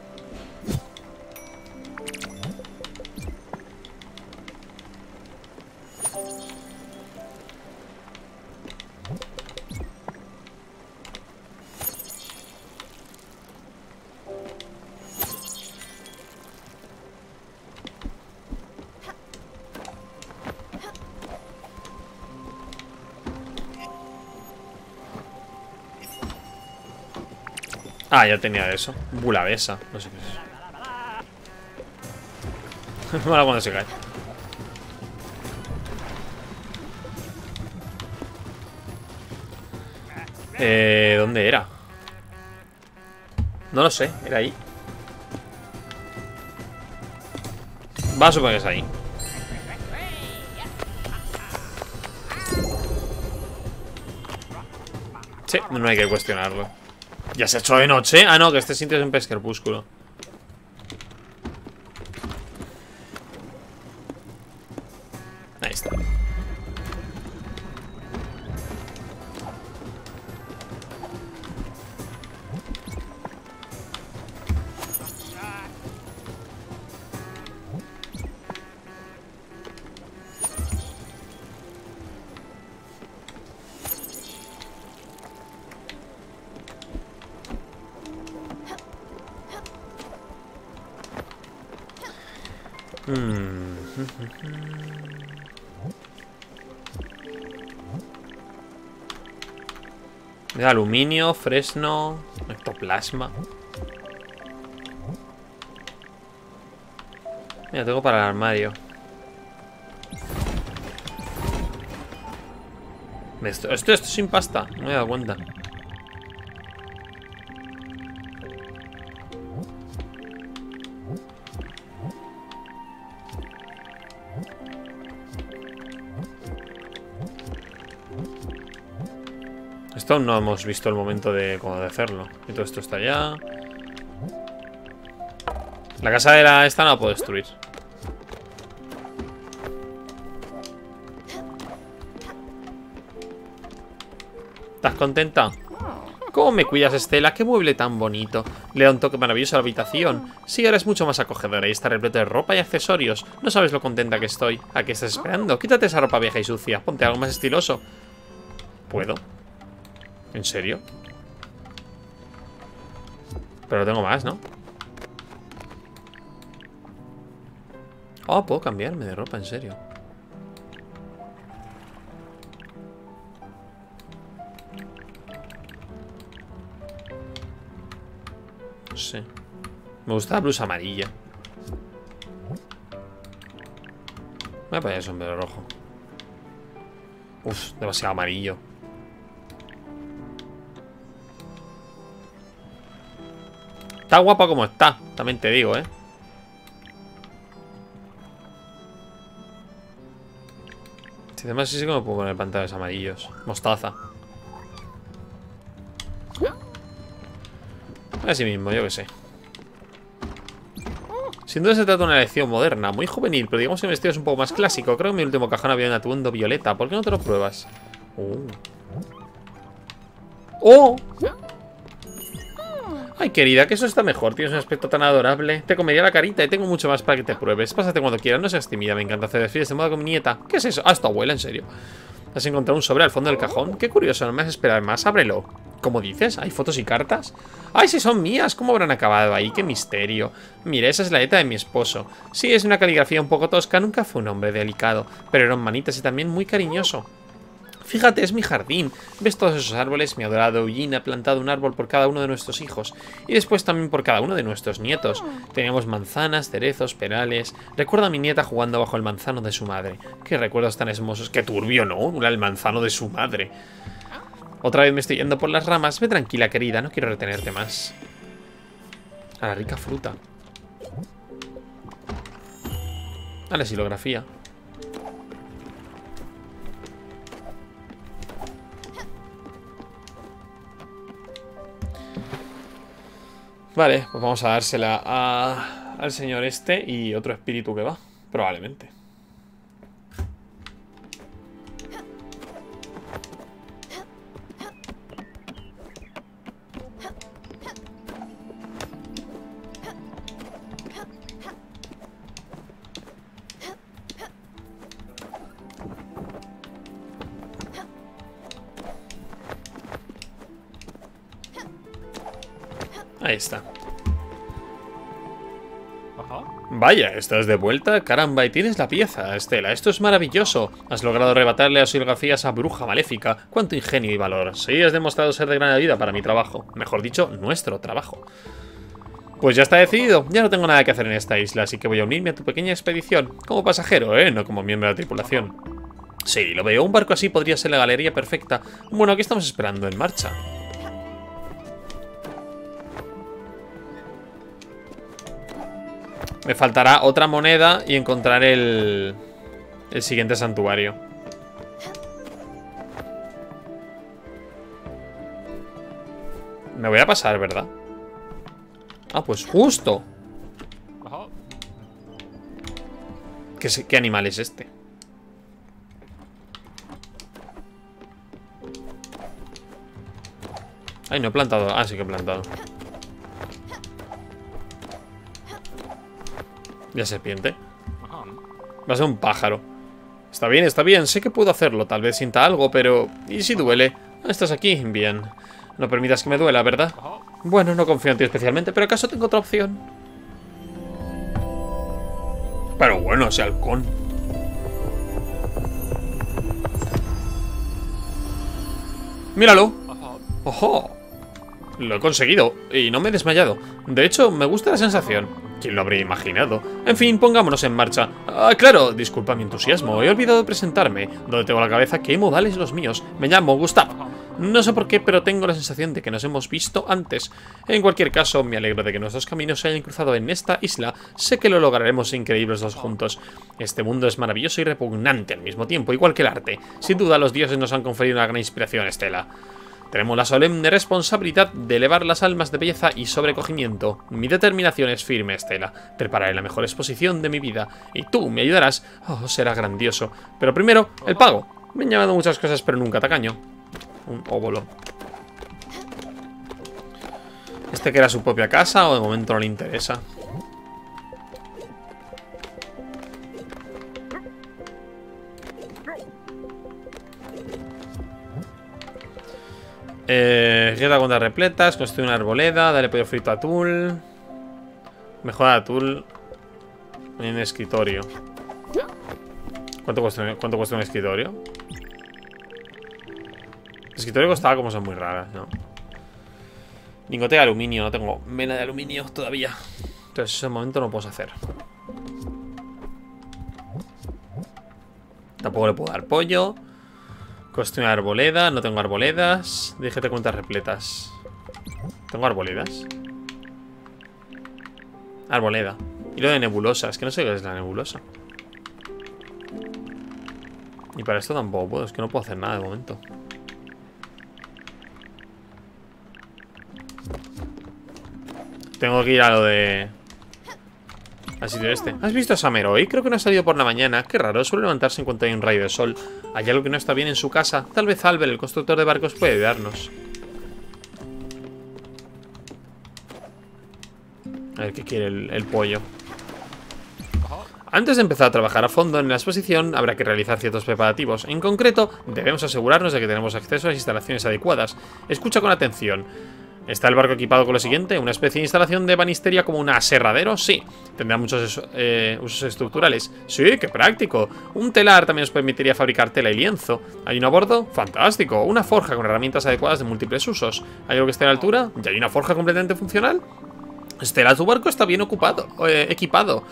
Ah, ya tenía eso. Bulabesa. No sé qué es. Mola cuando se cae. Eh, ¿Dónde era? No lo sé, era ahí. Va a suponer que es ahí. Sí, no hay que cuestionarlo. Ya se ha hecho de noche. Ah, no, que este sitio es un pesquerpúsculo. Aluminio, fresno, ectoplasma. Mira, tengo para el armario. Esto, esto, esto sin pasta, no me he dado cuenta. No hemos visto el momento de, de hacerlo. Y todo esto está allá. La casa de la esta no la puedo destruir. ¿Estás contenta? ¿Cómo me cuidas, Estela? ¡Qué mueble tan bonito! Le da un toque maravilloso a la habitación. Sí, ahora es mucho más acogedora y está repleto de ropa y accesorios. No sabes lo contenta que estoy. ¿A qué estás esperando? Quítate esa ropa vieja y sucia. Ponte algo más estiloso. ¿Puedo? ¿En serio? Pero tengo más, ¿no? Oh, puedo cambiarme de ropa, en serio. No sé. Me gusta la blusa amarilla. Voy a poner el sombrero rojo. Uf, demasiado amarillo. Está guapa como está, también te digo, ¿eh? Si además sí que me puedo poner pantalones amarillos. Mostaza. Así mismo, yo que sé. Sin duda se trata de una elección moderna, muy juvenil, pero digamos que mi vestido es un poco más clásico. Creo que en mi último cajón había un atuendo violeta. ¿Por qué no te lo pruebas? Uh. ¡Oh! Querida, que eso está mejor. Tienes un aspecto tan adorable. Te comería la carita y tengo mucho más para que te pruebes. Pásate cuando quieras, no seas tímida. Me encanta hacer desfiles de moda con mi nieta. ¿Qué es eso? Ah, tu abuela, en serio. Has encontrado un sobre al fondo del cajón. Qué curioso, no me has esperado más. Ábrelo. ¿Cómo dices? ¿Hay fotos y cartas? ¡Ay, si son mías! ¿Cómo habrán acabado ahí? ¡Qué misterio! Mira, esa es la letra de mi esposo. Sí, es una caligrafía un poco tosca. Nunca fue un hombre delicado. Pero era un manitas y también muy cariñoso. Fíjate, es mi jardín. ¿Ves todos esos árboles? Mi adorado Eugene ha plantado un árbol por cada uno de nuestros hijos. Y después también por cada uno de nuestros nietos. Teníamos manzanas, cerezos, perales. Recuerdo a mi nieta jugando bajo el manzano de su madre. Qué recuerdos tan hermosos. Qué turbio, ¿no? El manzano de su madre. Otra vez me estoy yendo por las ramas. Ve tranquila, querida. No quiero retenerte más. A la rica fruta. A la silografía. Vale, pues vamos a dársela al señor este y otro espíritu que va, probablemente. Ahí está. Vaya, ¿estás de vuelta? Caramba, y tienes la pieza, Estela. Esto es maravilloso. Has logrado arrebatarle a Silgafía esa bruja maléfica. Cuánto ingenio y valor. Sí, has demostrado ser de gran ayuda para mi trabajo. Mejor dicho, nuestro trabajo. Pues ya está decidido. Ya no tengo nada que hacer en esta isla, así que voy a unirme a tu pequeña expedición. Como pasajero, ¿eh? No como miembro de la tripulación. Sí, lo veo. Un barco así podría ser la galería perfecta. Bueno, ¿qué estamos esperando? En marcha. Me faltará otra moneda y encontrar el, el siguiente santuario. Me voy a pasar, ¿verdad? Ah, pues justo. ¿Qué, ¿Qué animal es este? Ay, no he plantado. Ah, sí que he plantado. La serpiente. Va a ser un pájaro. Está bien, está bien. Sé que puedo hacerlo. Tal vez sienta algo, pero... ¿Y si duele? Ah, ¿Estás aquí? Bien. No permitas que me duela, ¿verdad? Bueno, no confío en ti especialmente, pero ¿acaso tengo otra opción? Pero bueno, ese halcón. ¡Míralo! ¡Ojo! Lo he conseguido, y no me he desmayado. De hecho, me gusta la sensación. ¿Quién lo habría imaginado? En fin, pongámonos en marcha. Ah, claro, disculpa mi entusiasmo. He olvidado presentarme. Donde tengo la cabeza, qué modales los míos. Me llamo Gustav. No sé por qué, pero tengo la sensación de que nos hemos visto antes. En cualquier caso, me alegro de que nuestros caminos se hayan cruzado en esta isla. Sé que lo lograremos increíbles dos juntos. Este mundo es maravilloso y repugnante al mismo tiempo, igual que el arte. Sin duda, los dioses nos han conferido una gran inspiración, Estela. Tenemos la solemne responsabilidad de elevar las almas de belleza y sobrecogimiento. Mi determinación es firme, Estela. Prepararé la mejor exposición de mi vida. Y tú me ayudarás. Oh, será grandioso. Pero primero, el pago. Me han llamado muchas cosas, pero nunca tacaño. Un óvulo. ¿Este que era su propia casa o de momento no le interesa? Eh, Guerra contra repletas, construye una arboleda, dale pollo frito a Tul. Mejora a Tul en un escritorio. ¿Cuánto cuesta, ¿Cuánto cuesta un escritorio? Escritorio costaba como son muy raras, ¿no? Lingote de aluminio, no tengo vena de aluminio todavía. Entonces, ese momento no puedo hacer. Tampoco le puedo dar pollo. Construir arboleda. No tengo arboledas. Déjate cuentas repletas. ¿Tengo arboledas? Arboleda. Y lo de nebulosa. Es que no sé qué es la nebulosa. Y para esto tampoco puedo, es que no puedo hacer nada de momento. Tengo que ir a lo de... Este. ¿Has visto a Samer hoy? Creo que no ha salido por la mañana. Qué raro, suele levantarse en cuanto hay un rayo de sol. ¿Hay algo que no está bien en su casa? Tal vez Albert, el constructor de barcos, puede ayudarnos. A ver qué quiere el, el pollo. Antes de empezar a trabajar a fondo en la exposición, habrá que realizar ciertos preparativos. En concreto, debemos asegurarnos de que tenemos acceso a las instalaciones adecuadas. Escucha con atención. ¿Está el barco equipado con lo siguiente? ¿Una especie de instalación de banistería como un aserradero? Sí. ¿Tendrá muchos eh, usos estructurales? Sí, qué práctico. Un telar también nos permitiría fabricar tela y lienzo. ¿Hay uno a bordo? Fantástico. Una forja con herramientas adecuadas de múltiples usos. ¿Hay algo que esté a la altura? ¿Y hay una forja completamente funcional? Estela, tu barco está bien ocupado, eh, equipado.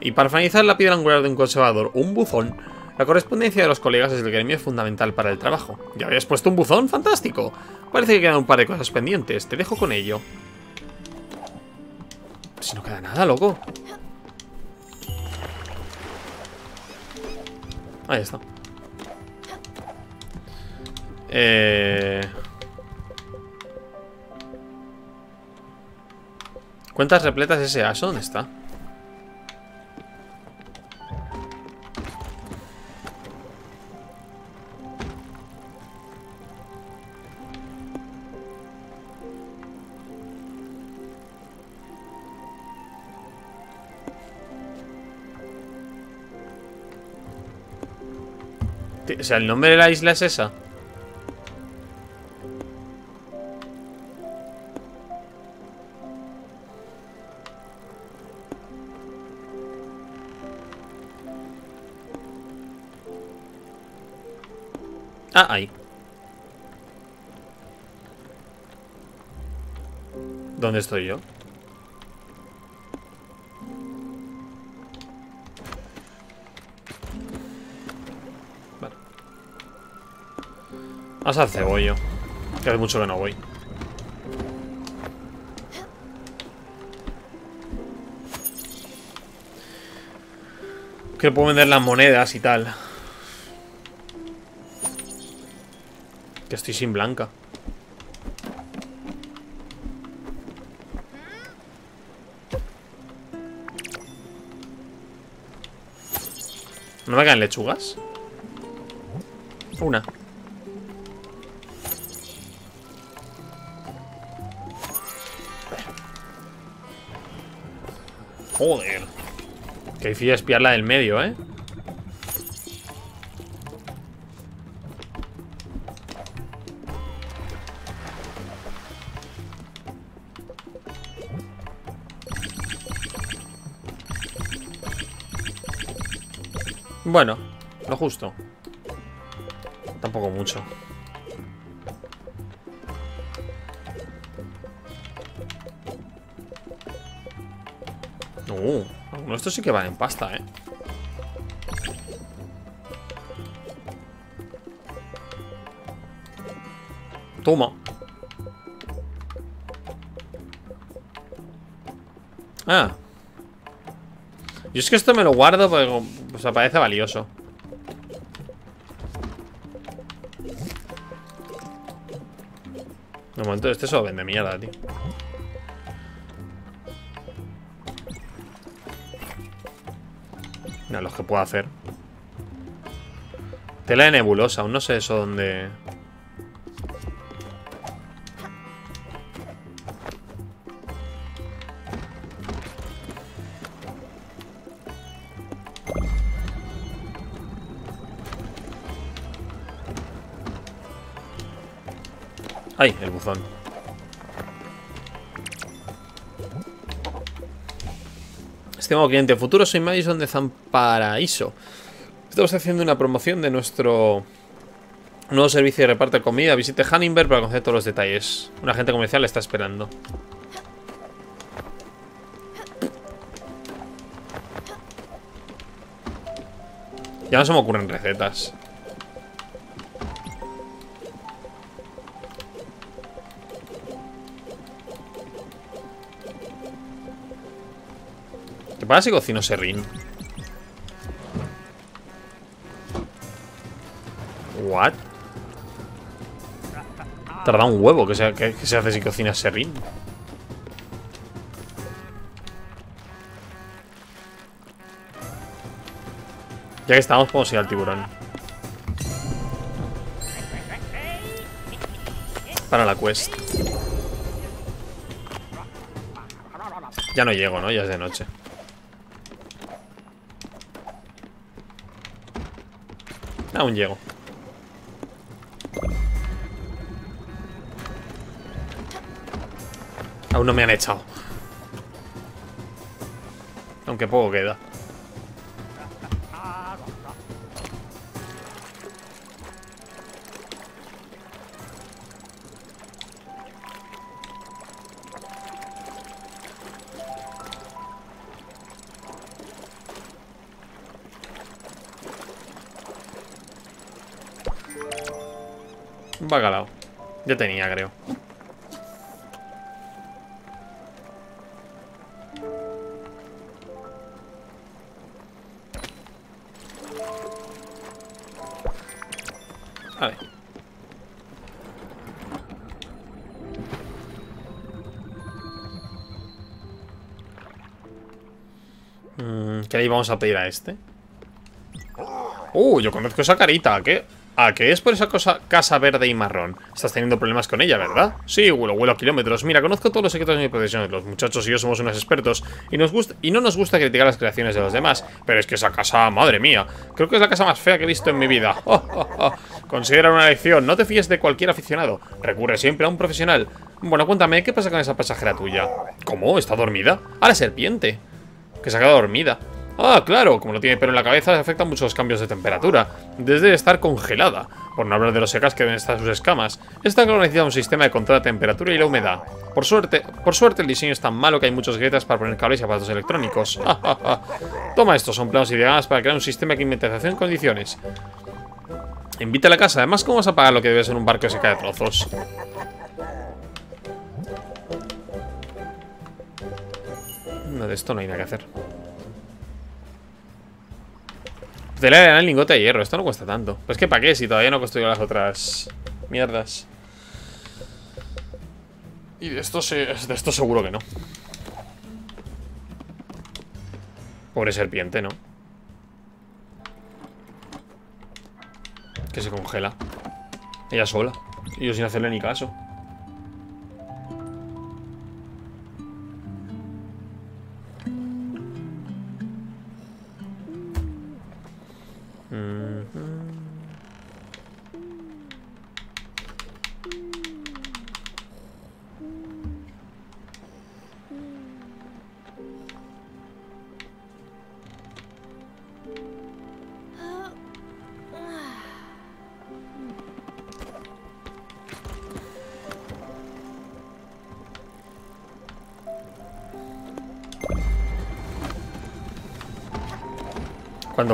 Y para finalizar, la piedra angular de un conservador, un buzón. La correspondencia de los colegas desde el gremio es fundamental para el trabajo. ¿Ya habías puesto un buzón? ¡Fantástico! Parece que quedan un par de cosas pendientes. Te dejo con ello. Si no queda nada, loco. Ahí está. Eh... ¿Cuántas repletas ese aso? ¿Dónde está? O sea, el nombre de la isla es esa. Ah, ahí. ¿Dónde estoy yo? Vamos al cebollo. Que hace mucho que no voy. Que puedo vender las monedas y tal. Que estoy sin blanca. ¿No me quedan lechugas? Una. Joder. Que difícil espiarla del medio, ¿eh? Bueno, lo justo. Tampoco mucho. Uh, estos sí que van en pasta, ¿eh? Toma. Ah. Yo es que esto me lo guardo porque pues, parece valioso. De momento este solo vende mierda, tío. Mira lo que puedo hacer. Tela de nebulosa, aún no sé eso dónde... Ay, el buzón. Estimado cliente futuro, soy Madison de Zamparaíso. Estamos haciendo una promoción de nuestro nuevo servicio de reparto de comida. Visite Hanningberg para conocer todos los detalles. Un agente comercial está esperando. Ya no se me ocurren recetas. pasa si cocino serrín? What? Tarda un huevo que se, hace si cocinas serrín. Ya que estamos, podemos ir al tiburón. Para la quest. Ya no llego, ¿no? Ya es de noche. Aún llego. Aún no me han echado. Aunque poco queda. Vamos a pedir a este? Uh, yo conozco esa carita, ¿qué? ¿A qué es por esa casa verde y marrón? Estás teniendo problemas con ella, ¿verdad? Sí, huelo, huelo a kilómetros. Mira, conozco todos los secretos de mi profesión. Los muchachos y yo somos unos expertos y, nos gusta, y no nos gusta criticar las creaciones de los demás. Pero es que esa casa, madre mía, creo que es la casa más fea que he visto en mi vida. Oh, oh, oh. Considera una lección. No te fíes de cualquier aficionado. Recurre siempre a un profesional. Bueno, cuéntame, ¿qué pasa con esa pasajera tuya? ¿Cómo? ¿Está dormida? ¡A la serpiente! Que se ha quedado dormida. Ah, claro, como no tiene pelo en la cabeza, afectan muchos cambios de temperatura. Desde estar congelada, por no hablar de los secas que deben estar sus escamas. Esta claro necesita un sistema de control de temperatura y la humedad. Por suerte, por suerte el diseño es tan malo que hay muchos grietas para poner cables y aparatos electrónicos. Toma estos, son planos diagramas para crear un sistema de climatización en condiciones. Invita a la casa, además, ¿cómo vas a pagar lo que debes en un barco que se cae de trozos? No, de esto no hay nada que hacer. Te le dan el lingote de hierro. Esto no cuesta tanto. Pues que para qué si todavía no he construido las otras mierdas. Y de esto, se, de esto seguro que no. Pobre serpiente, ¿no? Que se congela. Ella sola. Y yo sin hacerle ni caso.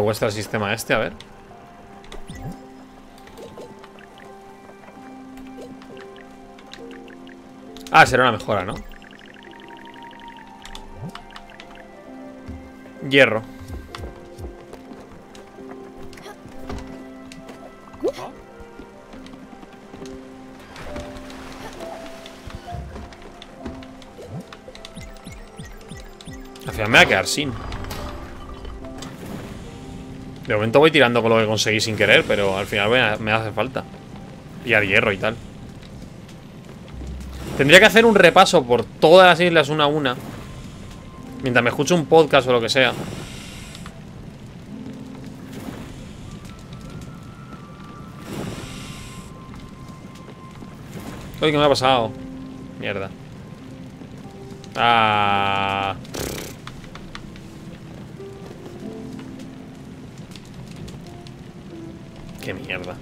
¿Cuánto cuesta el sistema este? A ver. Ah, será una mejora, ¿no? Hierro. Me va a quedar sin. De momento voy tirando con lo que conseguí sin querer, pero al final me hace falta. Y al hierro y tal. Tendría que hacer un repaso por todas las islas una a una. Mientras me escucho un podcast o lo que sea. Uy, ¿qué me ha pasado? Mierda. Ah... Qué mierda.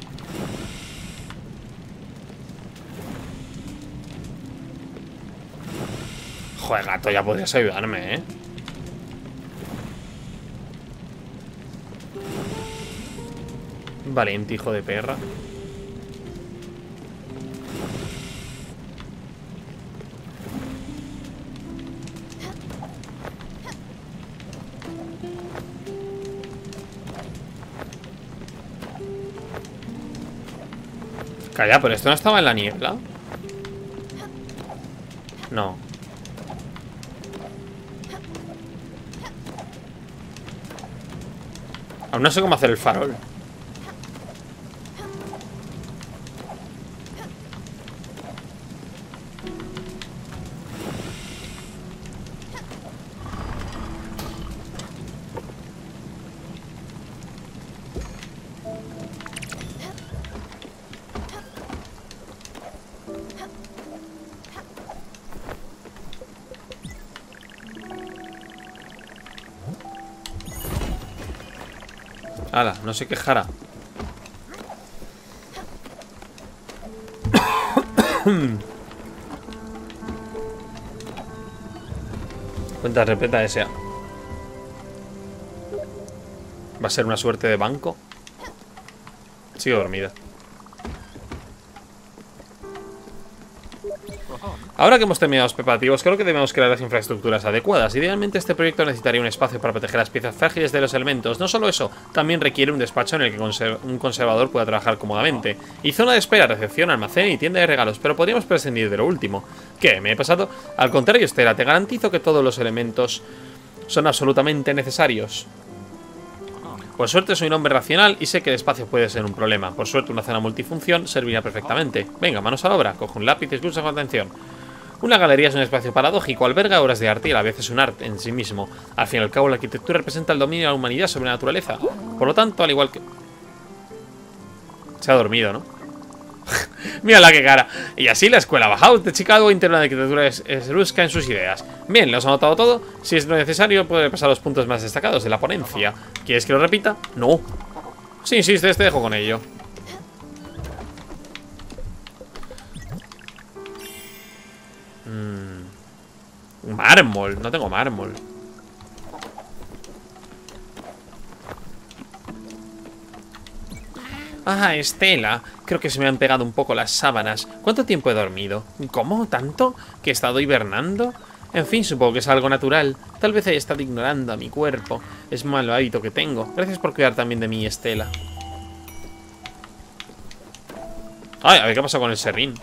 Joder, gato, ya podrías ayudarme, ¿eh? Valiente, hijo de perra. Calla, pero esto no estaba en la niebla. No. Aún no sé cómo hacer el farol. Hala, no se quejara. Cuenta repleta esa. ¿Va a ser una suerte de banco? Sigo dormida. Ahora que hemos terminado los preparativos, creo que debemos crear las infraestructuras adecuadas. Idealmente este proyecto necesitaría un espacio para proteger las piezas frágiles de los elementos. No solo eso, también requiere un despacho en el que un conservador pueda trabajar cómodamente. Y zona de espera, recepción, almacén y tienda de regalos, pero podríamos prescindir de lo último. ¿Qué? ¿Me he pasado? Al contrario, Estela, te garantizo que todos los elementos son absolutamente necesarios. Por suerte soy un hombre racional y sé que el espacio puede ser un problema. Por suerte una zona multifunción serviría perfectamente. Venga, manos a la obra, cojo un lápiz y escucha con atención. Una galería es un espacio paradójico, alberga obras de arte y a la vez es un arte en sí mismo. Al fin y al cabo, la arquitectura representa el dominio de la humanidad sobre la naturaleza. Por lo tanto, al igual que... Se ha dormido, ¿no? Mira la cara. Y así la escuela Bauhaus de Chicago integra la arquitectura es, brusca en sus ideas. Bien, ¿lo has anotado todo? Si es necesario, puede pasar los puntos más destacados de la ponencia. ¿Quieres que lo repita? No. Si insistes, te dejo con ello. Mármol, no tengo mármol Ah, Estela, creo que se me han pegado un poco las sábanas ¿Cuánto tiempo he dormido? ¿Cómo? ¿Tanto? ¿Que he estado hibernando? En fin, supongo que es algo natural Tal vez haya estado ignorando a mi cuerpo Es malo hábito que tengo Gracias por cuidar también de mí, Estela Ay, a ver qué pasa con el serrín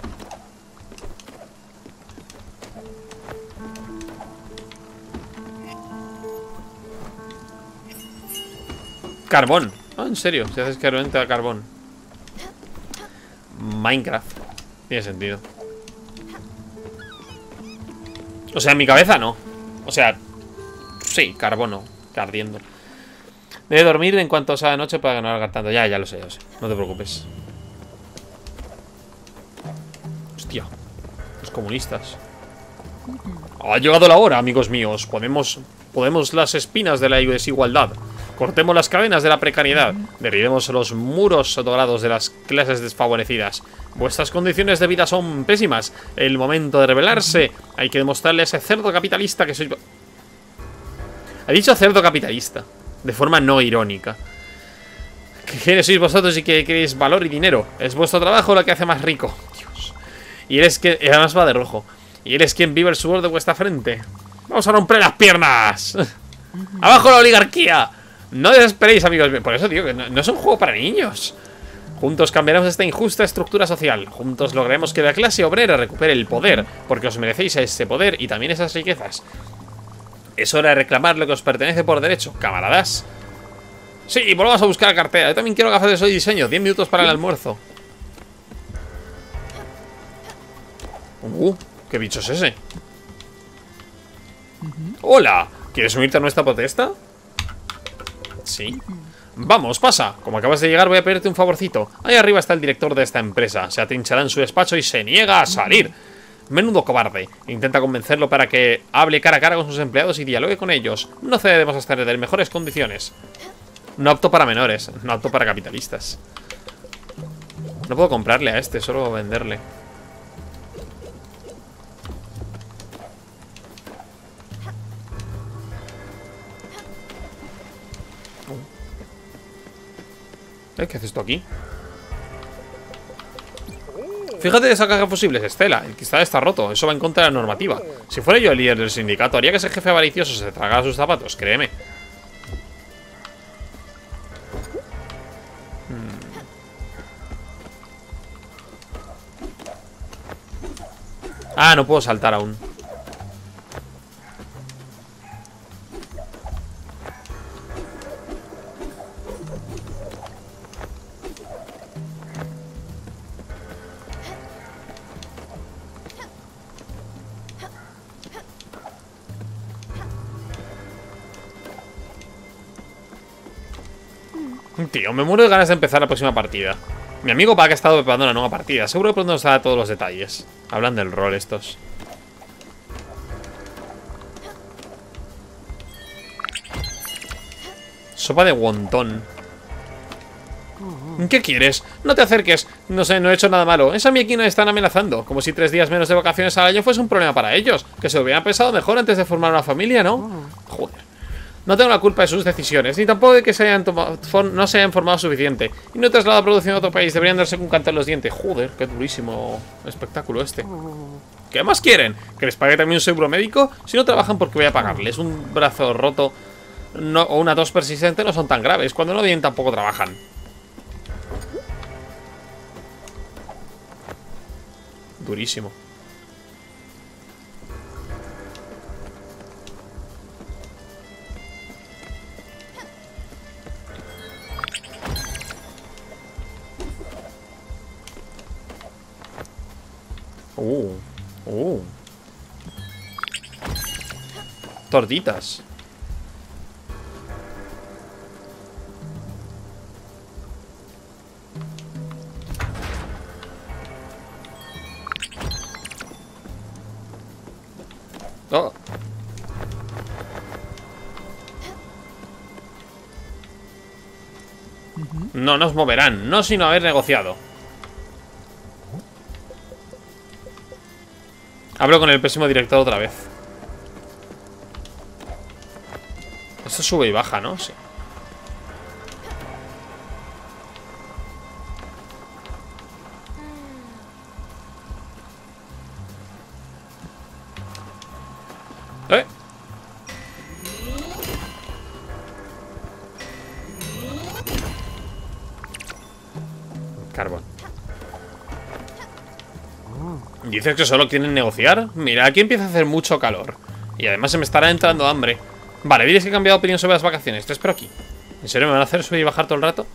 Carbón. Ah, en serio, si haces carbón te da carbón. Minecraft. Tiene sentido. O sea, en mi cabeza no. O sea, sí, carbono, ardiendo. Debe dormir en cuanto sea de noche para no alargar tanto. Ya, ya lo sé, ya lo. No te preocupes. Hostia. Los comunistas. Ha llegado la hora, amigos míos. Podemos, podemos las espinas de la desigualdad. Cortemos las cadenas de la precariedad. Derribemos los muros dorados de las clases desfavorecidas. Vuestras condiciones de vida son pésimas. El momento de rebelarse. Hay que demostrarle a ese cerdo capitalista que sois... Ha dicho cerdo capitalista. De forma no irónica. ¿Quiénes sois vosotros y que queréis valor y dinero? Es vuestro trabajo lo que hace más rico. Dios. Y eres que... Además va de rojo. Y eres quien vive el sudor de vuestra frente. ¡Vamos a romper las piernas! ¡Abajo la oligarquía! No desesperéis, amigos Por eso digo que no, es un juego para niños. Juntos cambiaremos esta injusta estructura social. Juntos lograremos que la clase obrera recupere el poder, porque os merecéis ese poder y también esas riquezas. Es hora de reclamar lo que os pertenece por derecho, camaradas. Sí, volvamos a buscar la cartera. Yo también quiero gafas de diseño. 10 minutos para el almuerzo. Uh, ¿qué bicho es ese? Hola, ¿quieres unirte a nuestra protesta? Sí. Vamos, pasa. Como acabas de llegar voy a pedirte un favorcito. Ahí arriba está el director de esta empresa. Se atrinchará en su despacho y se niega a salir. Menudo cobarde. Intenta convencerlo para que hable cara a cara con sus empleados y dialogue con ellos. No cedemos hasta de mejores condiciones. No apto para menores, no apto para capitalistas. No puedo comprarle a este, solo venderle. ¿Eh? ¿Qué haces esto aquí? Fíjate esa caja de fusibles, Estela. El cristal está roto. Eso va en contra de la normativa. Si fuera yo el líder del sindicato, haría que ese jefe avaricioso se tragara sus zapatos. Créeme. Hmm. Ah, no puedo saltar aún. Tío, me muero de ganas de empezar la próxima partida. Mi amigo Pac ha estado preparando una nueva partida. Seguro que pronto nos dará todos los detalles. Hablan del rol estos. Sopa de wontón. ¿Qué quieres? No te acerques. No sé, no he hecho nada malo. Esa mi aquí nos están amenazando. Como si tres días menos de vacaciones al año fuese un problema para ellos. Que se hubieran pensado mejor antes de formar una familia, ¿no? Joder. No tengo la culpa de sus decisiones, ni tampoco de que se hayan tomado, no se hayan formado suficiente. Y no trasladado la producción a otro país, deberían darse un canto en los dientes. Joder, qué durísimo espectáculo este. ¿Qué más quieren? ¿Que les pague también un seguro médico? Si no trabajan, porque voy a pagarles? Un brazo roto o una tos persistente no son tan graves. Cuando no vienen, tampoco trabajan. Durísimo. Uh, uh. Tortitas. Oh. No nos moverán, no sino haber negociado. Hablo con el pésimo director otra vez. Esto sube y baja, ¿no? Sí. ¿Eh? Carbón. ¿Dices que solo quieren negociar? Mira, aquí empieza a hacer mucho calor. Y además se me estará entrando hambre. Vale, diles que he cambiado opinión sobre las vacaciones. Te espero aquí. ¿En serio me van a hacer subir y bajar todo el rato?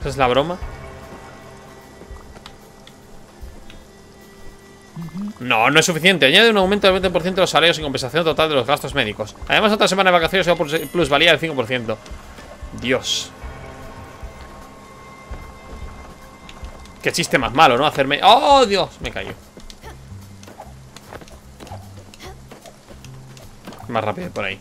¿Esa es la broma? No, no es suficiente. Añade un aumento del 20% de los salarios y compensación total de los gastos médicos. Además, otra semana de vacaciones o plusvalía del 5%. Dios. Qué chiste más malo, ¿no? Hacerme... ¡Oh, Dios! Me cayó. Más rápido por ahí.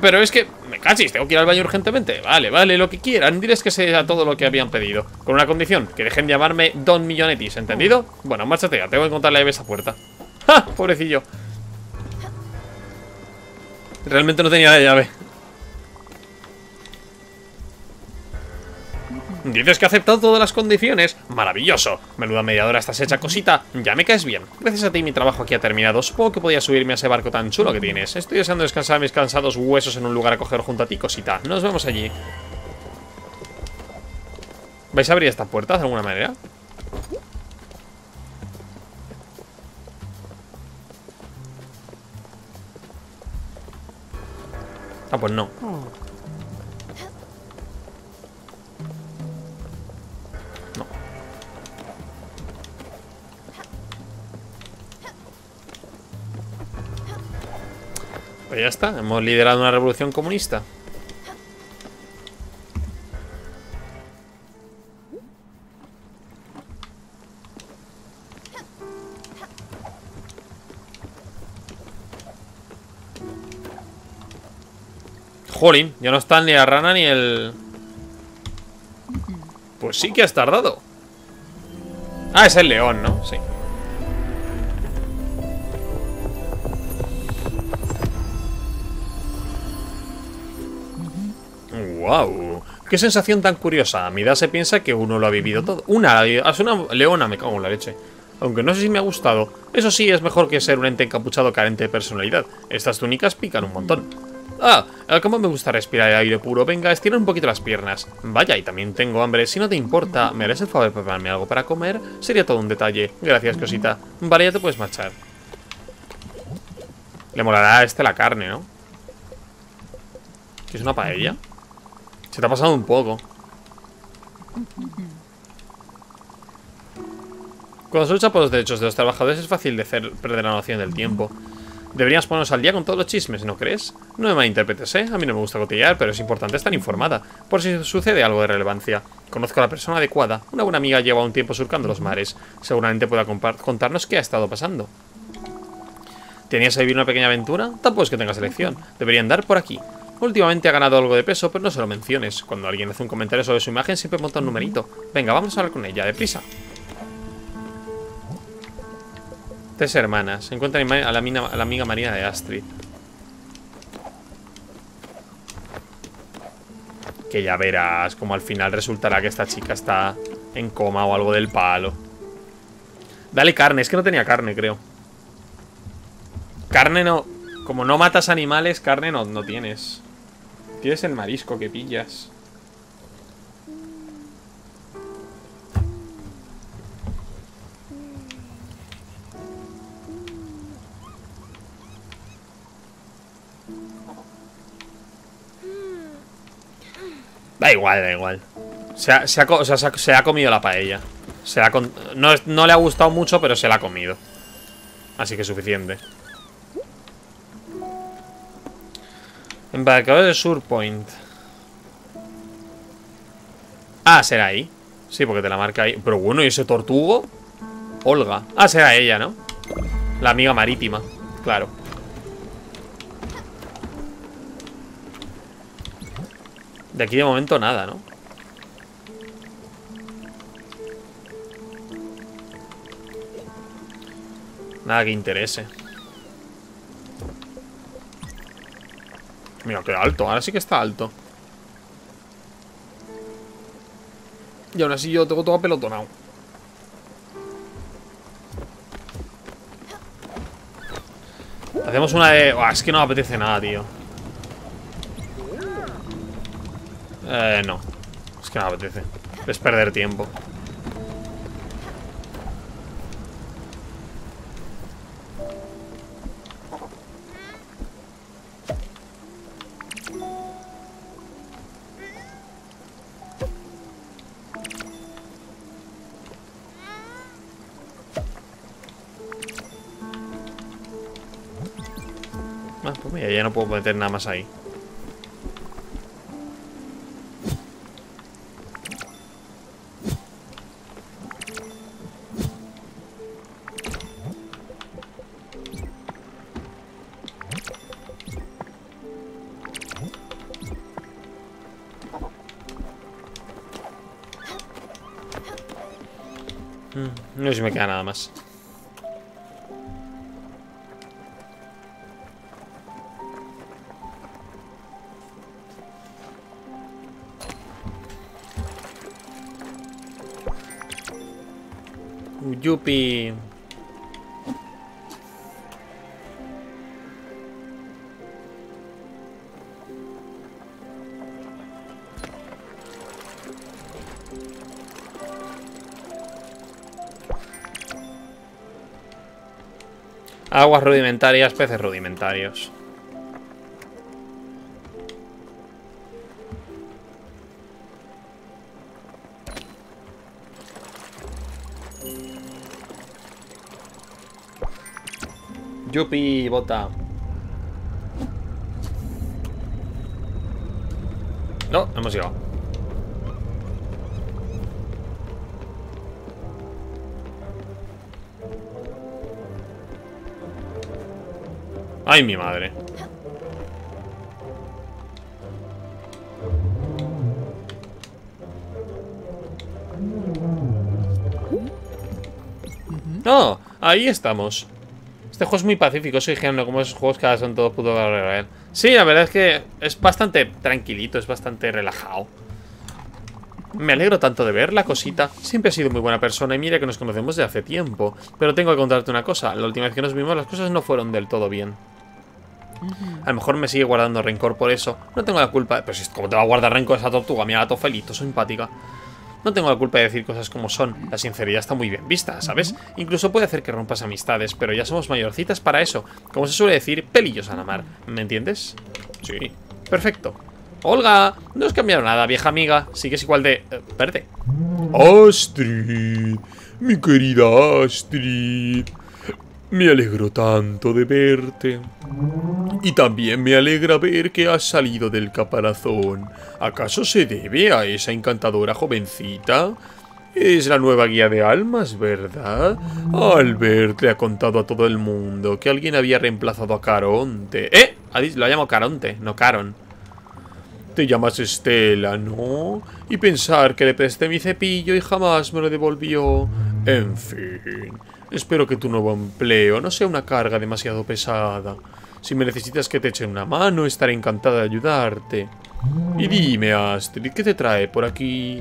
Pero es que... Me cachis, tengo que ir al baño urgentemente. Vale, vale, lo que quieran. Diles que sea todo lo que habían pedido. Con una condición, que dejen de llamarme Don Millonetis, ¿entendido? Bueno, márchate ya, tengo que encontrarle a esa puerta. ¡Ja! Pobrecillo. Realmente no tenía la llave. Dices que ha aceptado todas las condiciones. Maravilloso. Menuda mediadora estás hecha cosita. Ya me caes bien. Gracias a ti mi trabajo aquí ha terminado. Supongo que podía subirme a ese barco tan chulo que tienes. Estoy deseando descansar mis cansados huesos en un lugar a coger junto a ti, cosita. Nos vemos allí. ¿Vais a abrir esta puerta de alguna manera? Ah, pues no. Pues ya está, hemos liderado una revolución comunista. Jolín, ya no están ni la rana ni el... Pues sí que has tardado. Ah, es el león, ¿no? Sí. ¡Wow! ¡Qué sensación tan curiosa! A mi edad se piensa que uno lo ha vivido todo. Una, es una leona, me cago en la leche. Aunque no sé si me ha gustado. Eso sí, es mejor que ser un ente encapuchado carente de personalidad. Estas túnicas pican un montón. Ah, ¿cómo me gusta respirar el aire puro? Venga, estira un poquito las piernas. Vaya, y también tengo hambre. Si no te importa, ¿me harás el favor de prepararme algo para comer? Sería todo un detalle. Gracias, cosita. Vale, ya te puedes marchar. Le molará a este la carne, ¿no? ¿Qué es una paella? Se te ha pasado un poco. Cuando se lucha por los derechos de los trabajadores es fácil de perder la noción del tiempo. Deberíamos ponernos al día con todos los chismes, ¿no crees? No me malinterpretes, ¿eh? A mí no me gusta cotillar, pero es importante estar informada, por si sucede algo de relevancia. Conozco a la persona adecuada. Una buena amiga lleva un tiempo surcando los mares. Seguramente pueda contarnos qué ha estado pasando. ¿Tenías que vivir una pequeña aventura? Tampoco es que tengas elección. Deberían dar por aquí. Últimamente ha ganado algo de peso, pero no se lo menciones. Cuando alguien hace un comentario sobre su imagen, siempre monta un numerito. Venga, vamos a hablar con ella, deprisa. Tres hermanas. Encuentran a la, a la amiga marina de Astrid. Que ya verás como al final resultará que esta chica está en coma o algo del palo. Dale carne, es que no tenía carne, creo. Carne no... Como no matas animales, carne no, no tienes. Tienes el marisco que pillas. Da igual, da igual. Se ha, comido la paella. Se no, no le ha gustado mucho, pero se la ha comido. Así que suficiente. Embarcador de Surpoint. Ah, será ahí. Sí, porque te la marca ahí. Pero bueno, ¿y ese tortugo? Olga. Ah, será ella, ¿no? La amiga marítima. Claro. De aquí de momento nada, ¿no? Nada que interese. Mira, qué alto. Ahora sí que está alto. Y aún así yo tengo todo apelotonado. Hacemos una de... es que no me apetece nada, tío. Eh, no. Es que no me apetece. Es perder tiempo. No puedo meter nada más ahí. Mm, no si me queda nada más. Yupi. Aguas rudimentarias, peces rudimentarios. Yupi, bota. No, hemos llegado. Ay, mi madre. No, ahí estamos. Este juego es muy pacífico, soy género, como esos juegos que son todos puto real. Sí, la verdad es que es bastante tranquilito, es bastante relajado. Me alegro tanto de ver la cosita. Siempre he sido muy buena persona y mira que nos conocemos de hace tiempo. Pero tengo que contarte una cosa. La última vez que nos vimos las cosas no fueron del todo bien. A lo mejor me sigue guardando rencor por eso. No tengo la culpa. Pero si, ¿cómo te va a guardar rencor esa tortuga? Mi gato felito, simpática. No tengo la culpa de decir cosas como son. La sinceridad está muy bien vista, ¿sabes? Incluso puede hacer que rompas amistades, pero ya somos mayorcitas para eso. Como se suele decir, pelillos a la mar. ¿Me entiendes? Sí. Perfecto. Olga, no has cambiado nada, vieja amiga. Sigues igual de... Eh, verde. Astrid. Mi querida Astrid. Me alegro tanto de verte. Y también me alegra ver que has salido del caparazón. ¿Acaso se debe a esa encantadora jovencita? Es la nueva guía de almas, ¿verdad? Albert le ha contado a todo el mundo que alguien había reemplazado a Caronte. ¡Eh! Lo llamo Caronte, no Caron. Te llamas Estela, ¿no? Y pensar que le presté mi cepillo y jamás me lo devolvió. En fin, espero que tu nuevo empleo no sea una carga demasiado pesada. Si me necesitas que te eche una mano, estaré encantada de ayudarte. Y dime, Astrid, ¿qué te trae por aquí?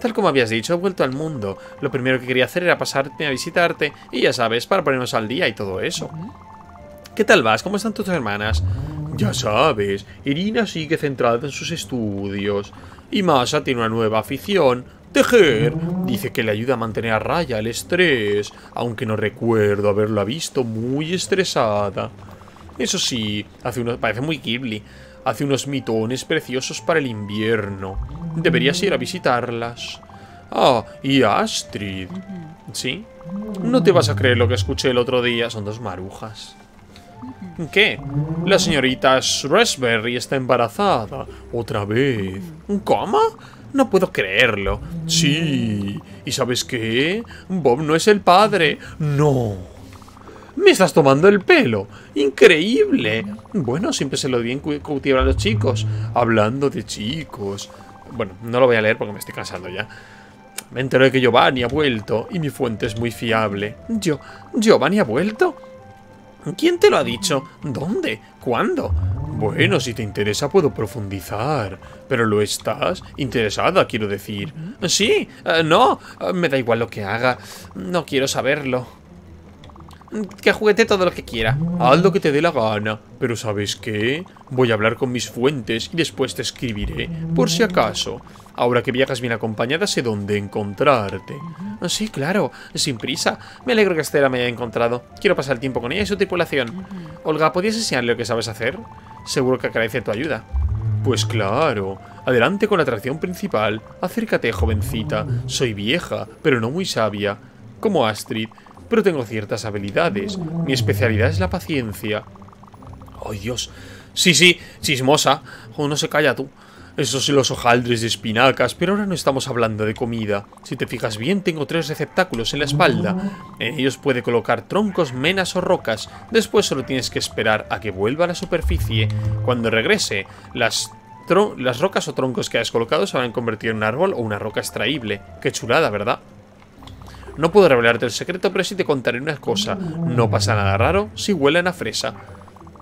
Tal como habías dicho, he vuelto al mundo. Lo primero que quería hacer era pasarme a visitarte, y ya sabes, para ponernos al día y todo eso. ¿Qué tal vas? ¿Cómo están tus hermanas? Ya sabes, Irina sigue centrada en sus estudios. Y Masha tiene una nueva afición, tejer. Dice que le ayuda a mantener a raya el estrés, aunque no recuerdo haberla visto muy estresada. Eso sí, hace unos, parece muy Ghibli. Hace unos mitones preciosos para el invierno. Deberías ir a visitarlas. Ah, y Astrid. ¿Sí? No te vas a creer lo que escuché el otro día. Son dos marujas. ¿Qué? La señorita Shrewsbury está embarazada. Otra vez. ¿Cómo? No puedo creerlo. Sí. ¿Y sabes qué? Bob no es el padre. No. Me estás tomando el pelo. Increíble. Bueno, siempre se lo di en cautivar a los chicos. Hablando de chicos. Bueno, no lo voy a leer porque me estoy cansando ya. Me entero de que Giovanni ha vuelto y mi fuente es muy fiable. ¿Yo? ¿Giovanni ha vuelto? ¿Quién te lo ha dicho? ¿Dónde? ¿Cuándo? Bueno, si te interesa puedo profundizar. ¿Pero lo estás? Interesada, quiero decir. Sí, eh, no, me da igual lo que haga. No quiero saberlo. Que juguete todo lo que quiera. Haz lo que te dé la gana. Pero ¿sabes qué? Voy a hablar con mis fuentes y después te escribiré, por si acaso. Ahora que viajas bien acompañada, sé dónde encontrarte. Sí, claro, sin prisa. Me alegro que Estela me haya encontrado. Quiero pasar el tiempo con ella y su tripulación. Olga, ¿podrías enseñarle lo que sabes hacer? Seguro que agradece tu ayuda. Pues claro. Adelante con la atracción principal. Acércate, jovencita. Soy vieja, pero no muy sabia. Como Astrid, pero tengo ciertas habilidades. Mi especialidad es la paciencia. ¡Ay, Dios! Sí, sí, chismosa. Oh, no se calla tú. Esos los hojaldres de espinacas, pero ahora no estamos hablando de comida. Si te fijas bien, tengo tres receptáculos en la espalda. En ellos puede colocar troncos, menas o rocas. Después solo tienes que esperar a que vuelva a la superficie. Cuando regrese, las, las rocas o troncos que has colocado se van a convertir en un árbol o una roca extraíble. Qué chulada, ¿verdad? No puedo revelarte el secreto, pero sí te contaré una cosa. No pasa nada raro si huelen a fresa.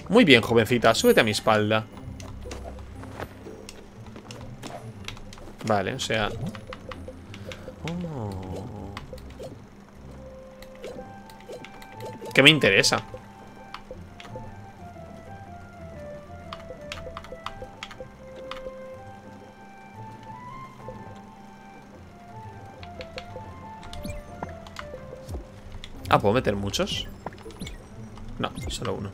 Muy bien, jovencita, súbete a mi espalda. Vale, o sea... Oh. ¿Qué me interesa? Ah, ¿puedo meter muchos? No, solo uno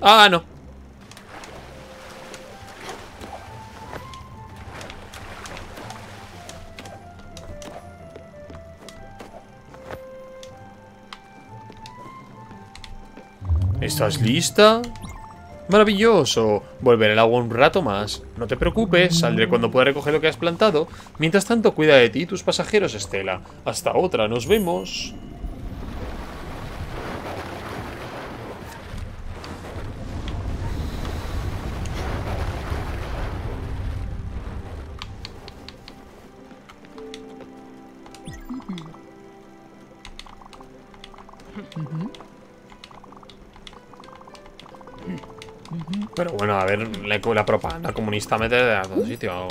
Ah, no ¿Estás lista? Maravilloso. Volveré al agua un rato más. No te preocupes, saldré cuando pueda recoger lo que has plantado. Mientras tanto, cuida de ti y tus pasajeros, Estela. Hasta otra, nos vemos. Pero bueno, a ver, la, propaganda comunista mete de a todo sitio.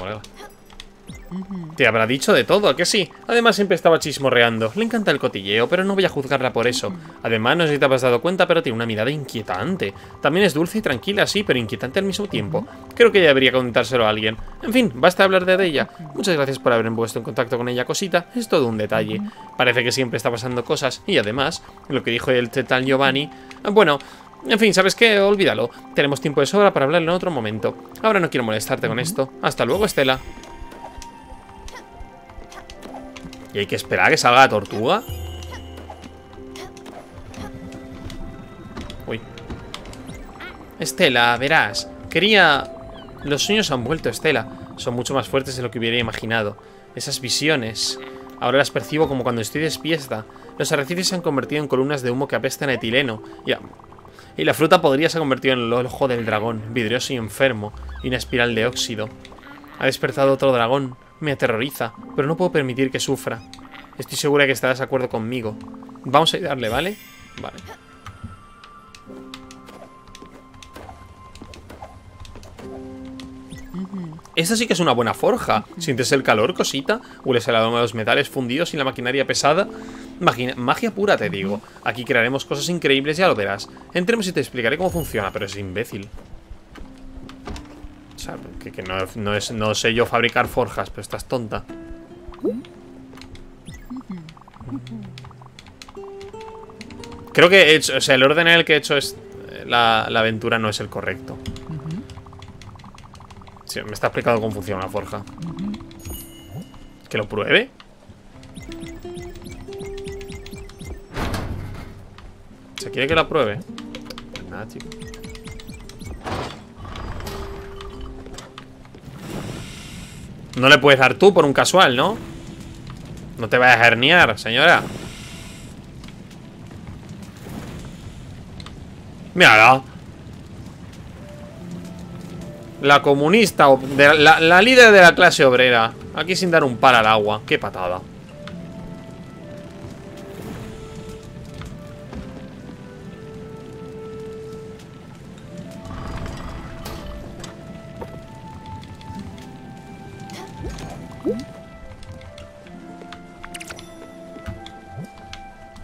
Te habrá dicho de todo, que sí. Además siempre estaba chismorreando. Le encanta el cotilleo, pero no voy a juzgarla por eso. Además, no sé si te habrás dado cuenta, pero tiene una mirada inquietante. También es dulce y tranquila, sí, pero inquietante al mismo tiempo. Creo que ya debería contárselo a alguien. En fin, basta hablar de ella. Muchas gracias por haberme puesto en contacto con ella, cosita. Es todo un detalle. Parece que siempre está pasando cosas. Y además, lo que dijo el tal Giovanni... Bueno, En fin, ¿sabes qué? Olvídalo. Tenemos tiempo de sobra para hablar en otro momento. Ahora no quiero molestarte con esto. Hasta luego, Estela. ¿Y hay que esperar a que salga la tortuga? Uy. Estela, verás. Quería... Los sueños han vuelto, Estela. Son mucho más fuertes de lo que hubiera imaginado. Esas visiones... Ahora las percibo como cuando estoy despierta. Los arrecifes se han convertido en columnas de humo que apestan a etileno. Y, y la fruta podría se ha convertido en el ojo del dragón, vidrioso y enfermo, y una espiral de óxido. Ha despertado otro dragón. Me aterroriza, pero no puedo permitir que sufra. Estoy segura que estarás de acuerdo conmigo. Vamos a ayudarle, ¿vale? Vale. Esta sí que es una buena forja. ¿Sientes el calor, cosita? ¿Hueles el aroma de los metales fundidos y la maquinaria pesada? Magia pura, te digo. Aquí crearemos cosas increíbles, ya lo verás. Entremos y te explicaré cómo funciona, pero es imbécil. O sea, que, no, es, no sé yo fabricar forjas, pero estás tonta. Creo que o sea, el orden en el que he hecho es, la, la aventura no es el correcto. Sí, me está explicando cómo funciona la forja. ¿Que lo pruebe? ¿Se quiere que la pruebe? Nada, chico. No le puedes dar tú por un casual, ¿no? No te vayas a herniar, señora Mírala La comunista la, la líder de la clase obrera Aquí sin dar un par al agua Qué patada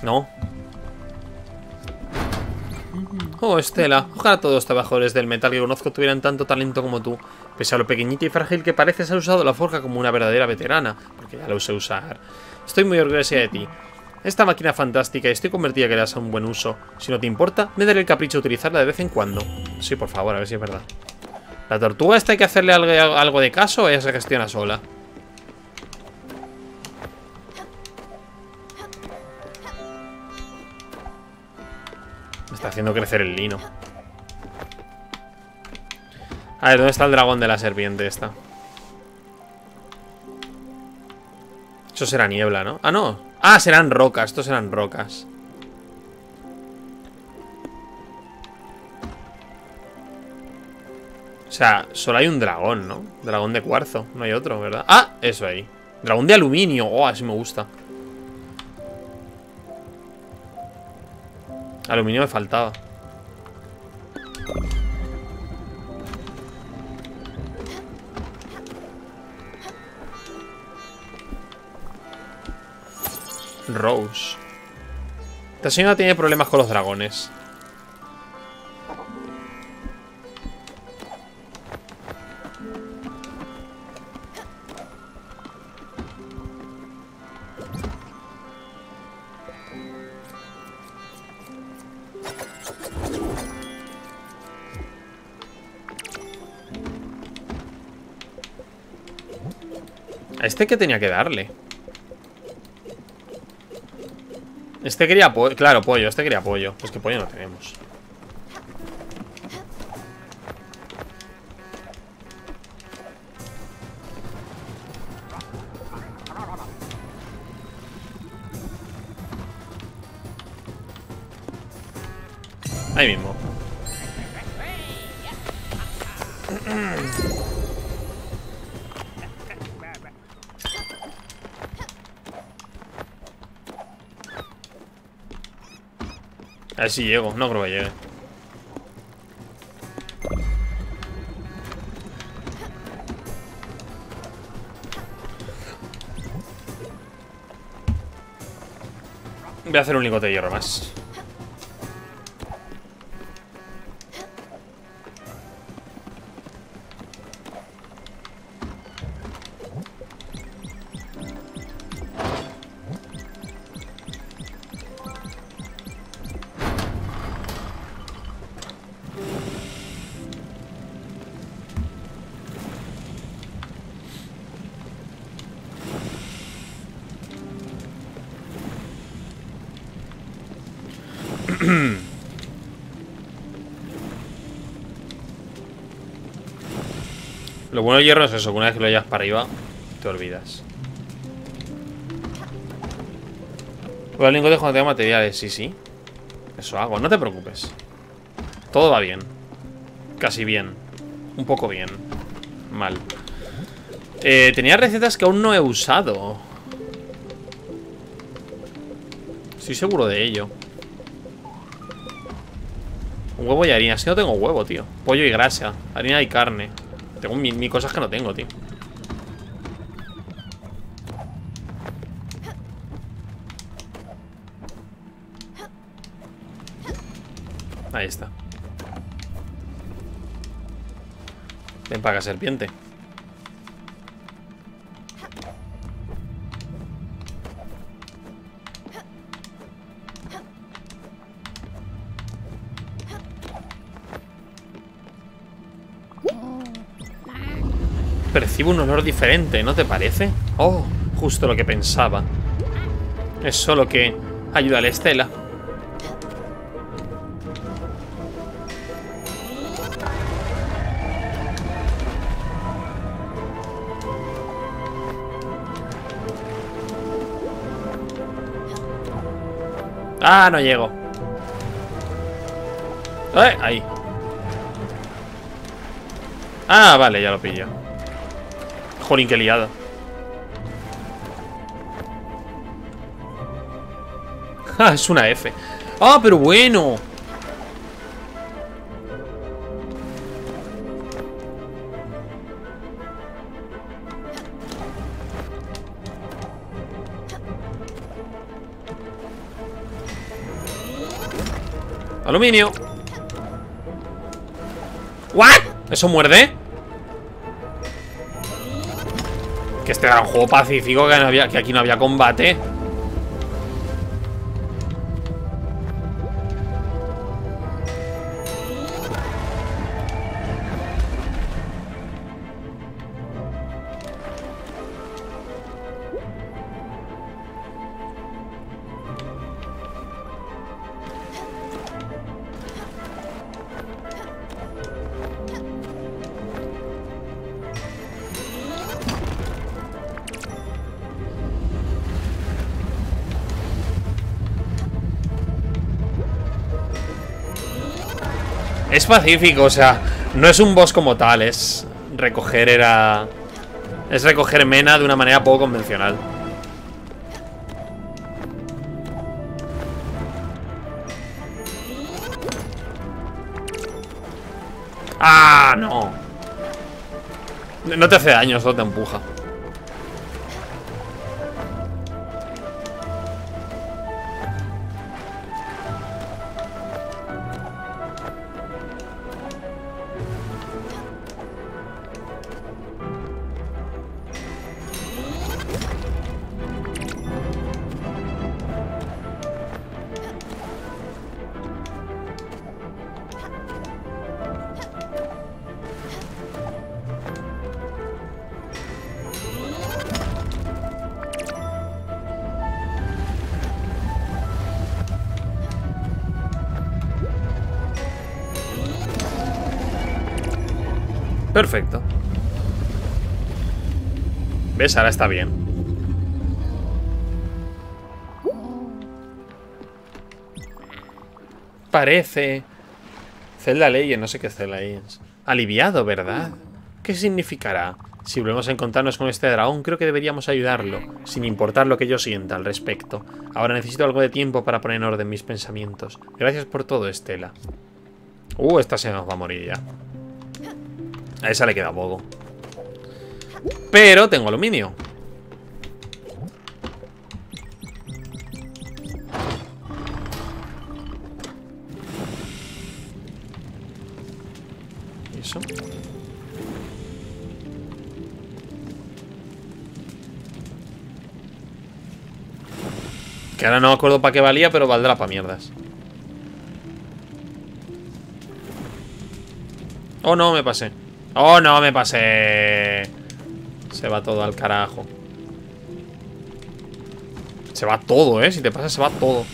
No. Oh, Estela. Ojalá todos los trabajadores del metal que conozco tuvieran tanto talento como tú. Pese a lo pequeñita y frágil que pareces, has usado la forja como una verdadera veterana. Porque ya lo sé usar. Estoy muy orgullosa de ti. Esta máquina fantástica y estoy convertida que le das un buen uso. Si no te importa, me daré el capricho de utilizarla de vez en cuando. Sí, por favor, a ver si es verdad. ¿La tortuga esta hay que hacerle algo, algo de caso o ella se gestiona sola? Está haciendo crecer el lino. A ver, ¿dónde está el dragón de la serpiente esta? Eso será niebla, ¿no? Ah, no. Ah, serán rocas. Estos serán rocas. O sea, solo hay un dragón, ¿no? Dragón de cuarzo. No hay otro, ¿verdad? Ah, eso ahí. Dragón de aluminio. Oh, así me gusta. Aluminio me faltaba. Rose. Esta señora tiene problemas con los dragones. Este qué tenía que darle? Este quería pollo, claro, pollo, este quería pollo Pues que pollo no tenemos ver si llego, no creo que llegue. Voy a hacer un lingote de hierro más Hierro es eso, una vez que lo llevas para arriba, te olvidas. Voy al lingote cuando tenga materiales, sí, sí. Eso hago, no te preocupes. Todo va bien. Casi bien. Un poco bien. Mal. Eh, tenía recetas que aún no he usado. Estoy seguro de ello. huevo y harina. Es que no tengo huevo, tío. Pollo y grasa. Harina y carne. Tengo mil, cosas que no tengo, tío. Ahí está. Ven serpiente. Percibo un olor diferente, ¿no te parece? Oh, justo lo que pensaba. Es solo que ayuda a la Estela. Ah, no llego. Eh, ahí. Ah, vale, ya lo pillo. Jolín, qué liada. Es una F. Ah, pero bueno. Aluminio. ¿What? ¿Eso muerde? Que este era un juego pacífico, que, había, que aquí no había combate. Es pacífico, o sea, no es un boss como tal, es recoger era... Es recoger mena de una manera poco convencional. ¡Ah, no! No te hace daño, solo te empuja. ¿Ves? Ahora está bien. Parece... Zelda Legends, no sé qué es Zelda. Aliviado, ¿verdad? ¿Qué significará? Si volvemos a encontrarnos con este dragón, creo que deberíamos ayudarlo, sin importar lo que yo sienta al respecto. Ahora necesito algo de tiempo para poner en orden mis pensamientos. Gracias por todo, Estela. Uh, esta se nos va a morir ya. A esa le queda poco. Pero tengo aluminio. eso? Que ahora no me acuerdo para qué valía, pero valdrá para mierdas. Oh, no, me pasé. ¡Oh, no! Me pasé. Se va todo al carajo. Se va todo, ¿eh? Si te pasa, se va todo.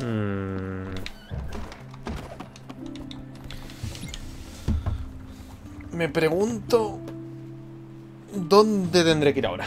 Mm. Me pregunto... ¿Dónde tendré que ir ahora?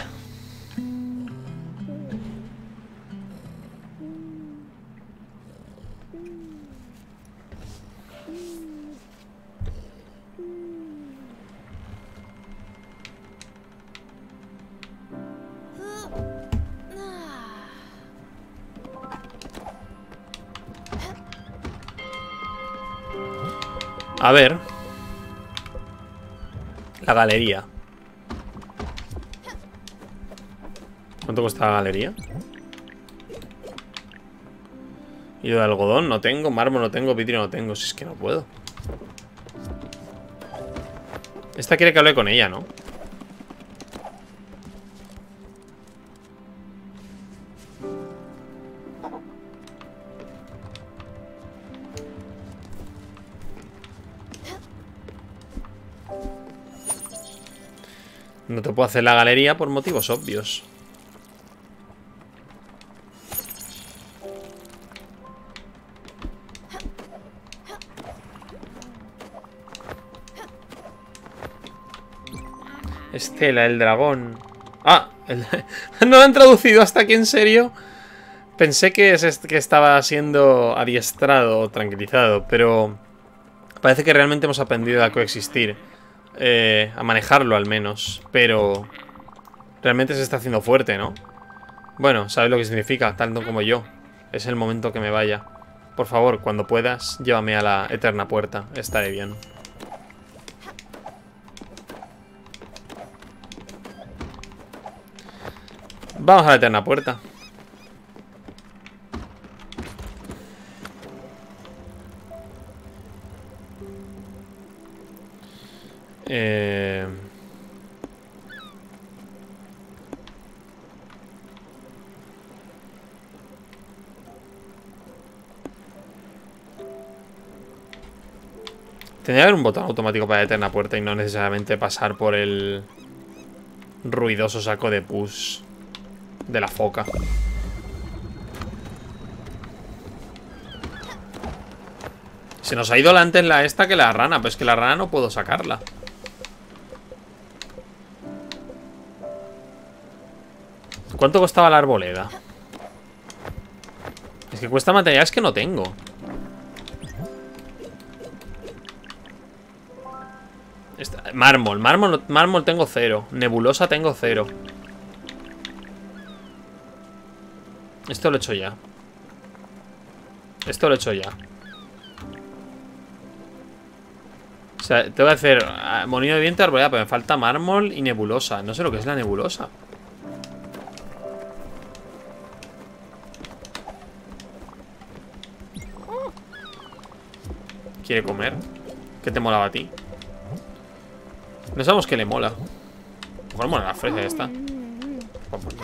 A ver. La galería. ¿Cuánto cuesta la galería? Hilo de algodón no tengo, mármol no tengo, vidrio no tengo. Si es que no puedo. Esta quiere que hable con ella, ¿no? Puedo hacer la galería por motivos obvios. Estela, el dragón. Ah, no lo han traducido hasta aquí, en serio. Pensé que, que estaba siendo adiestrado o tranquilizado, pero parece que realmente hemos aprendido a coexistir. Eh, a manejarlo al menos. Pero realmente se está haciendo fuerte, ¿no? Bueno, sabes lo que significa, tanto como yo. Es el momento que me vaya. Por favor, cuando puedas, llévame a la eterna puerta. Estaré bien. Vamos a la eterna puerta. Eh... Tendría que haber un botón automático para detener la puerta y no necesariamente pasar por el ruidoso saco de push de la foca. Se nos ha ido la antes la esta que la rana, pero es que la rana no puedo sacarla. ¿Cuánto costaba la arboleda? Es que cuesta materiales que no tengo. mármol, mármol, mármol tengo cero. Nebulosa tengo cero. Esto lo he hecho ya. Esto lo he hecho ya. O sea, tengo que hacer ah, monino de viento, arboleda, pero me falta mármol y nebulosa. No sé lo que es la nebulosa. ¿Quiere comer? ¿Qué te molaba a ti? No sabemos qué le mola. Mejor mola la fresa esta. Pues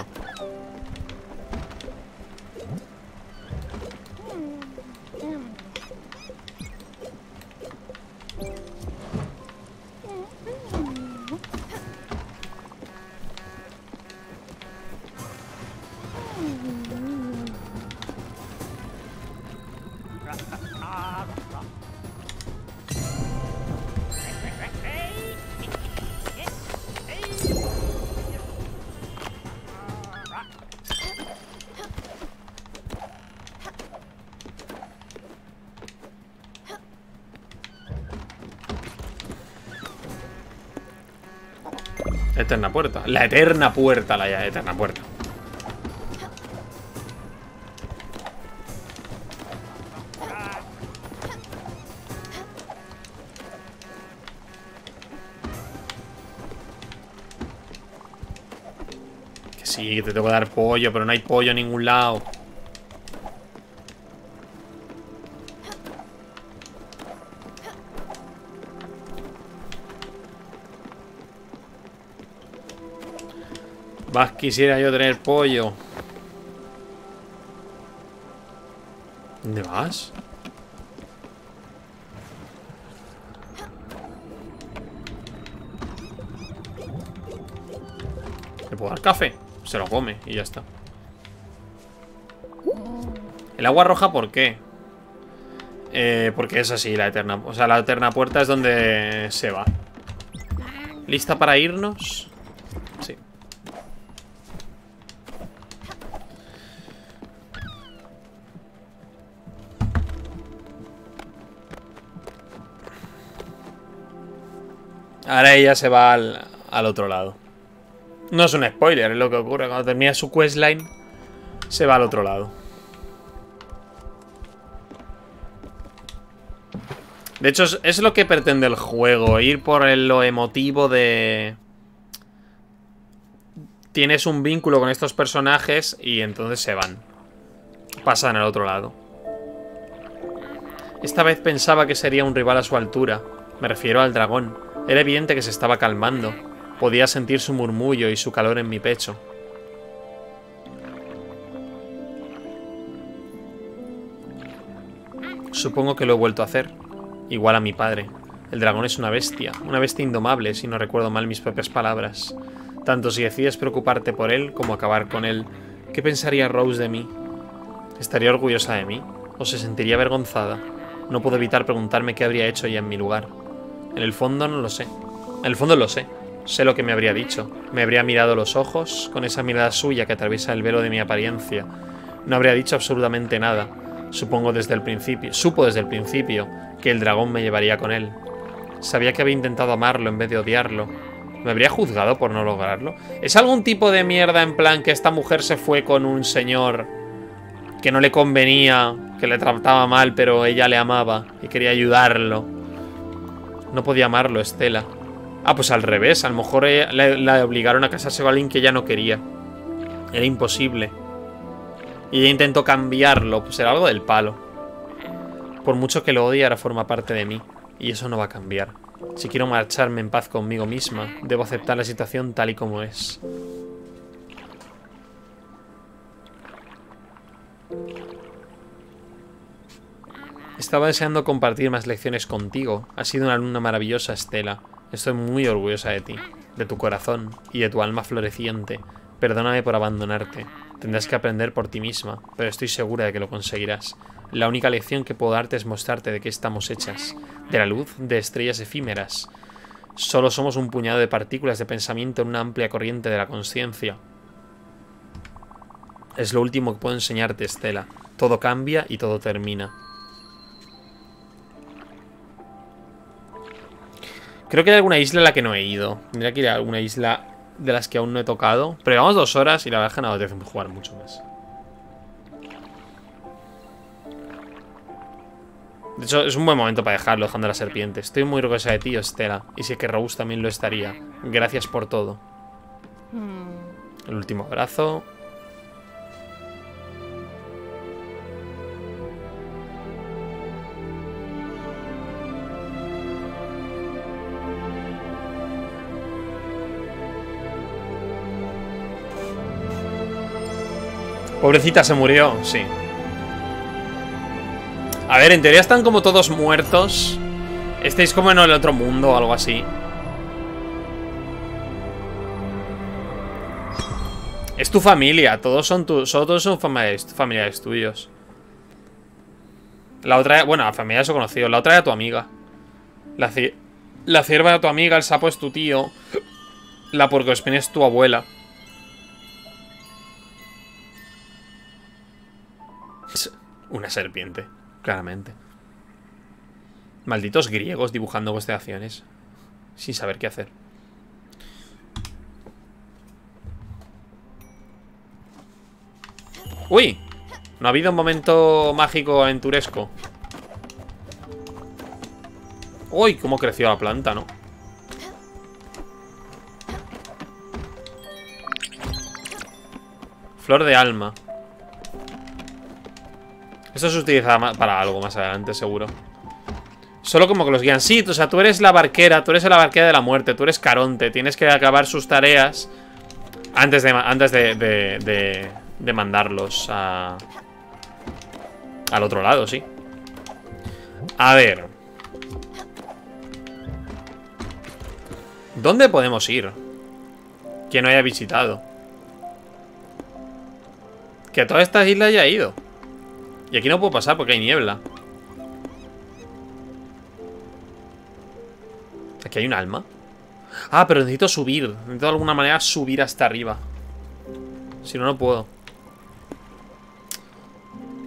Eterna puerta. La eterna puerta, la eterna puerta. Que sí, que te tengo que dar pollo, pero no hay pollo en ningún lado. Más quisiera yo tener pollo. ¿Dónde vas? ¿Le puedo dar café? Se lo come y ya está. ¿El agua roja por qué? Eh, porque es así la eterna... O sea, la eterna puerta es donde se va. ¿Lista para irnos? Ahora ella se va al, otro lado. No es un spoiler, es lo que ocurre. Cuando termina su questline, se va al otro lado. De hecho, es, lo que pretende el juego. Ir por lo emotivo de... Tienes un vínculo con estos personajes y entonces se van. Pasan al otro lado. Esta vez pensaba que sería un rival a su altura. Me refiero al dragón. Era evidente que se estaba calmando. Podía sentir su murmullo y su calor en mi pecho. Supongo que lo he vuelto a hacer. Igual a mi padre. El dragón es una bestia, una bestia indomable, si no recuerdo mal mis propias palabras. Tanto si decides preocuparte por él como acabar con él, ¿qué pensaría Rose de mí? ¿Estaría orgullosa de mí? ¿O se sentiría avergonzada? No puedo evitar preguntarme qué habría hecho ella en mi lugar. En el fondo no lo sé. En el fondo lo sé. Sé lo que me habría dicho. Me habría mirado los ojos, con esa mirada suya que atraviesa el velo de mi apariencia. No habría dicho absolutamente nada. Supongo desde el principio, supo desde el principio que el dragón me llevaría con él. Sabía que había intentado amarlo en vez de odiarlo. ¿Me habría juzgado por no lograrlo? ¿Es algún tipo de mierda en plan que esta mujer se fue con un señor que no le convenía, que le trataba mal, pero ella le amaba y quería ayudarlo? No podía amarlo, Estela. Ah, pues al revés. A lo mejor la obligaron a casarse con alguien que ella no quería. Era imposible. Y ella intentó cambiarlo. Pues era algo del palo. Por mucho que lo odie, ahora forma parte de mí. Y eso no va a cambiar. Si quiero marcharme en paz conmigo misma, debo aceptar la situación tal y como es. Estaba deseando compartir más lecciones contigo. Has sido una alumna maravillosa, Estela. Estoy muy orgullosa de ti, de tu corazón y de tu alma floreciente. Perdóname por abandonarte. Tendrás que aprender por ti misma, pero estoy segura de que lo conseguirás. La única lección que puedo darte es mostrarte de qué estamos hechas. De la luz de estrellas efímeras. Solo somos un puñado de partículas de pensamiento en una amplia corriente de la conciencia. Es lo último que puedo enseñarte, Estela. Todo cambia y todo termina. Creo que hay alguna isla a la que no he ido. Tendría que ir a alguna isla de las que aún no he tocado. Pero llevamos dos horas y la verdad es que no apetece jugar mucho más. De hecho, es un buen momento para dejarlo, dejando a la serpiente. Estoy muy orgullosa de ti, Estela. Y sé que Rose también lo estaría. Gracias por todo. Hmm. El último abrazo. Pobrecita se murió, sí. A ver, en teoría están como todos muertos. Estáis como en el otro mundo o algo así. Es tu familia, todos son tus, todos son familiares, familiares tuyos. La otra, bueno, la familia es conocido. La otra era tu amiga. La, cierva era tu amiga, el sapo es tu tío. La porcoespina es tu abuela. Una serpiente, claramente. Malditos griegos dibujando constelaciones. Sin saber qué hacer. ¡Uy! No ha habido un momento mágico aventuresco. ¡Uy! Cómo creció la planta, ¿no? Flor de alma. Esto se utiliza para algo más adelante, seguro. Solo como que los guían. Sí, o sea, tú eres la barquera, tú eres la barquera de la muerte, tú eres Caronte. Tienes que acabar sus tareas antes de, antes de, de, mandarlos a... Al otro lado, sí. A ver. ¿Dónde podemos ir? que no haya visitado. Que a todas estas islas ya he ido. Y aquí no puedo pasar porque hay niebla. Aquí hay un alma. Ah, pero necesito subir. De alguna manera subir hasta arriba. Si no, no puedo.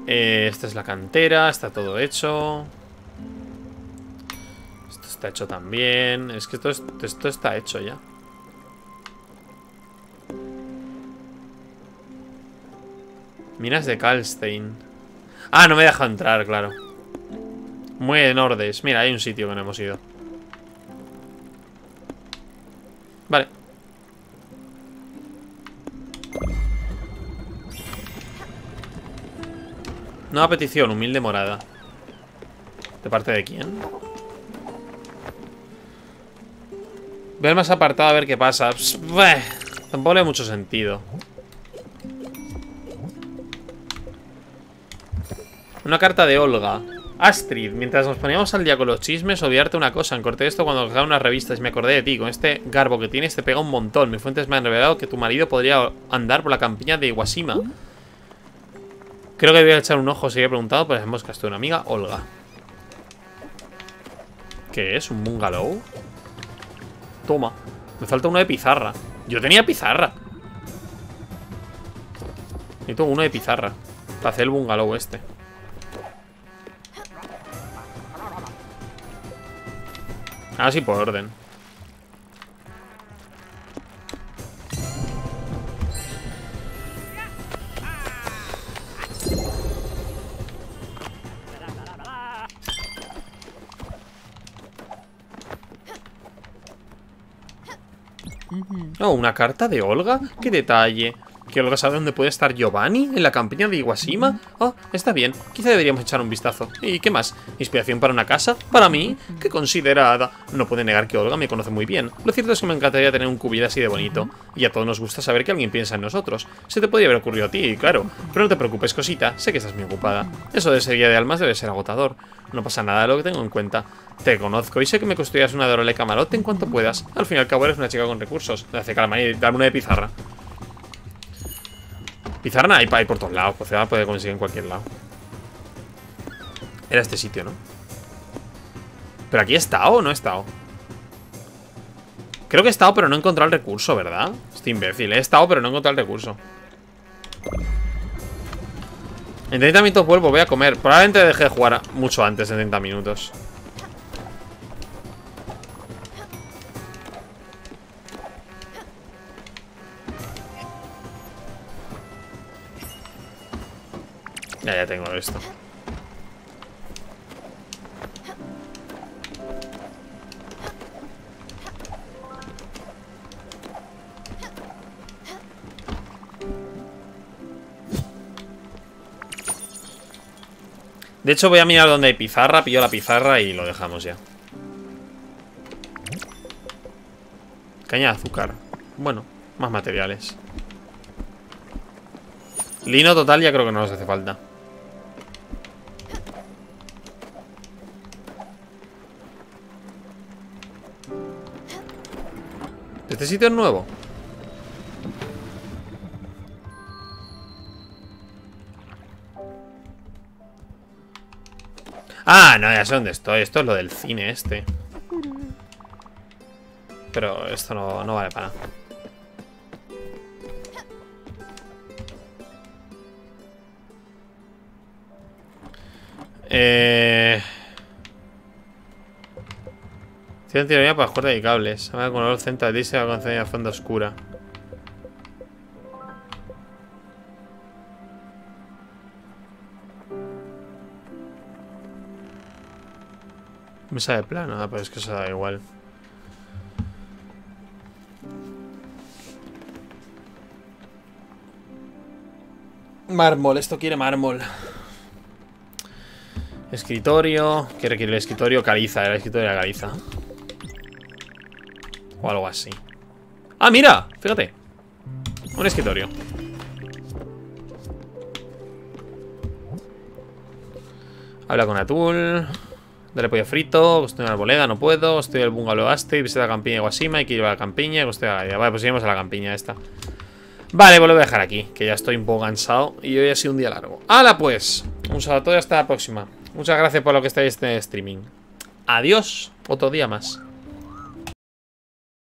Eh, esta es la cantera. Está todo hecho. Esto está hecho también. Es que esto, esto está hecho ya. Minas de Kalstein. Ah, no me deja entrar, claro. Muy en Ordes. Mira, hay un sitio que no hemos ido. Vale. Nueva petición, humilde morada. ¿De parte de quién? Ver más apartado a ver qué pasa. tampoco le mucho sentido. Una carta de Olga. Astrid, mientras nos poníamos al día con los chismes, obviarte una cosa. Encorté esto cuando cogía unas revistas y me acordé de ti. Con este garbo que tienes te pega un montón. Mis fuentes me han revelado que tu marido podría andar por la campiña de Iwashima. Creo que voy a echar un ojo si he preguntado, pero hemos de una amiga, Olga. ¿Qué es? ¿Un bungalow? Toma. Me falta uno de pizarra. Yo tenía pizarra. Necesito uno de pizarra. Para hacer el bungalow este. Ah, sí, por orden. Oh, una carta de Olga. ¡Qué detalle! ¿Que Olga sabe dónde puede estar Giovanni? ¿En la campiña de Iwashima? Oh, está bien. Quizá deberíamos echar un vistazo. ¿Y qué más? ¿Inspiración para una casa? ¿Para mí? ¡Qué considerada! No puede negar que Olga me conoce muy bien. Lo cierto es que me encantaría tener un cubil así de bonito. Y a todos nos gusta saber que alguien piensa en nosotros. Se te podría haber ocurrido a ti, claro. Pero no te preocupes, cosita. Sé que estás muy ocupada. Eso de ser de almas debe ser agotador. No pasa nada de lo que tengo en cuenta. Te conozco y sé que me construirás una de camarote en cuanto puedas. Al fin y al cabo eres una chica con recursos. Hace calma y dame una de pizarra. Pizarra hay, por todos lados. Pues se va a poder conseguir en cualquier lado. Era este sitio, ¿no? ¿Pero aquí he estado o no he estado? Creo que he estado, pero no he encontrado el recurso, ¿verdad? Estoy imbécil. He estado, pero no he encontrado el recurso. En 30 minutos vuelvo, voy a comer. Probablemente deje de jugar mucho antes de 30 minutos. Ya, ya tengo esto. De hecho voy a mirar dónde hay pizarra Pillo la pizarra y lo dejamos ya. Caña de azúcar. Bueno, más materiales. Lino total ya creo que no nos hace falta ¿Este sitio es nuevo? Ah, no, ya sé dónde estoy. Esto es lo del cine este. Pero esto no, no vale para Eh... Tiene teoría para jugar de cables. Ahora con el centro de se va a conceder a fondo oscura. Mesa de plano, ah, pero es que eso da igual. Mármol, esto quiere mármol. Escritorio. ¿Qué requiere el escritorio? Caliza, era el escritorio de la caliza. O algo así. ¡Ah, mira! Fíjate. Un escritorio. Habla con Atul. Dale pollo frito, estoy en la arboleda, no puedo. Estoy en el bungalow Aste, visita la campiña de Guasima, hay que ir a la campiña. Estoy a... Vale, pues iremos a la campiña esta. Vale, pues lo voy a dejar aquí, que ya estoy un poco cansado y hoy ha sido un día largo. ¡Hala pues! Un saludo y hasta la próxima. Muchas gracias por lo que estáis en este streaming. Adiós, otro día más.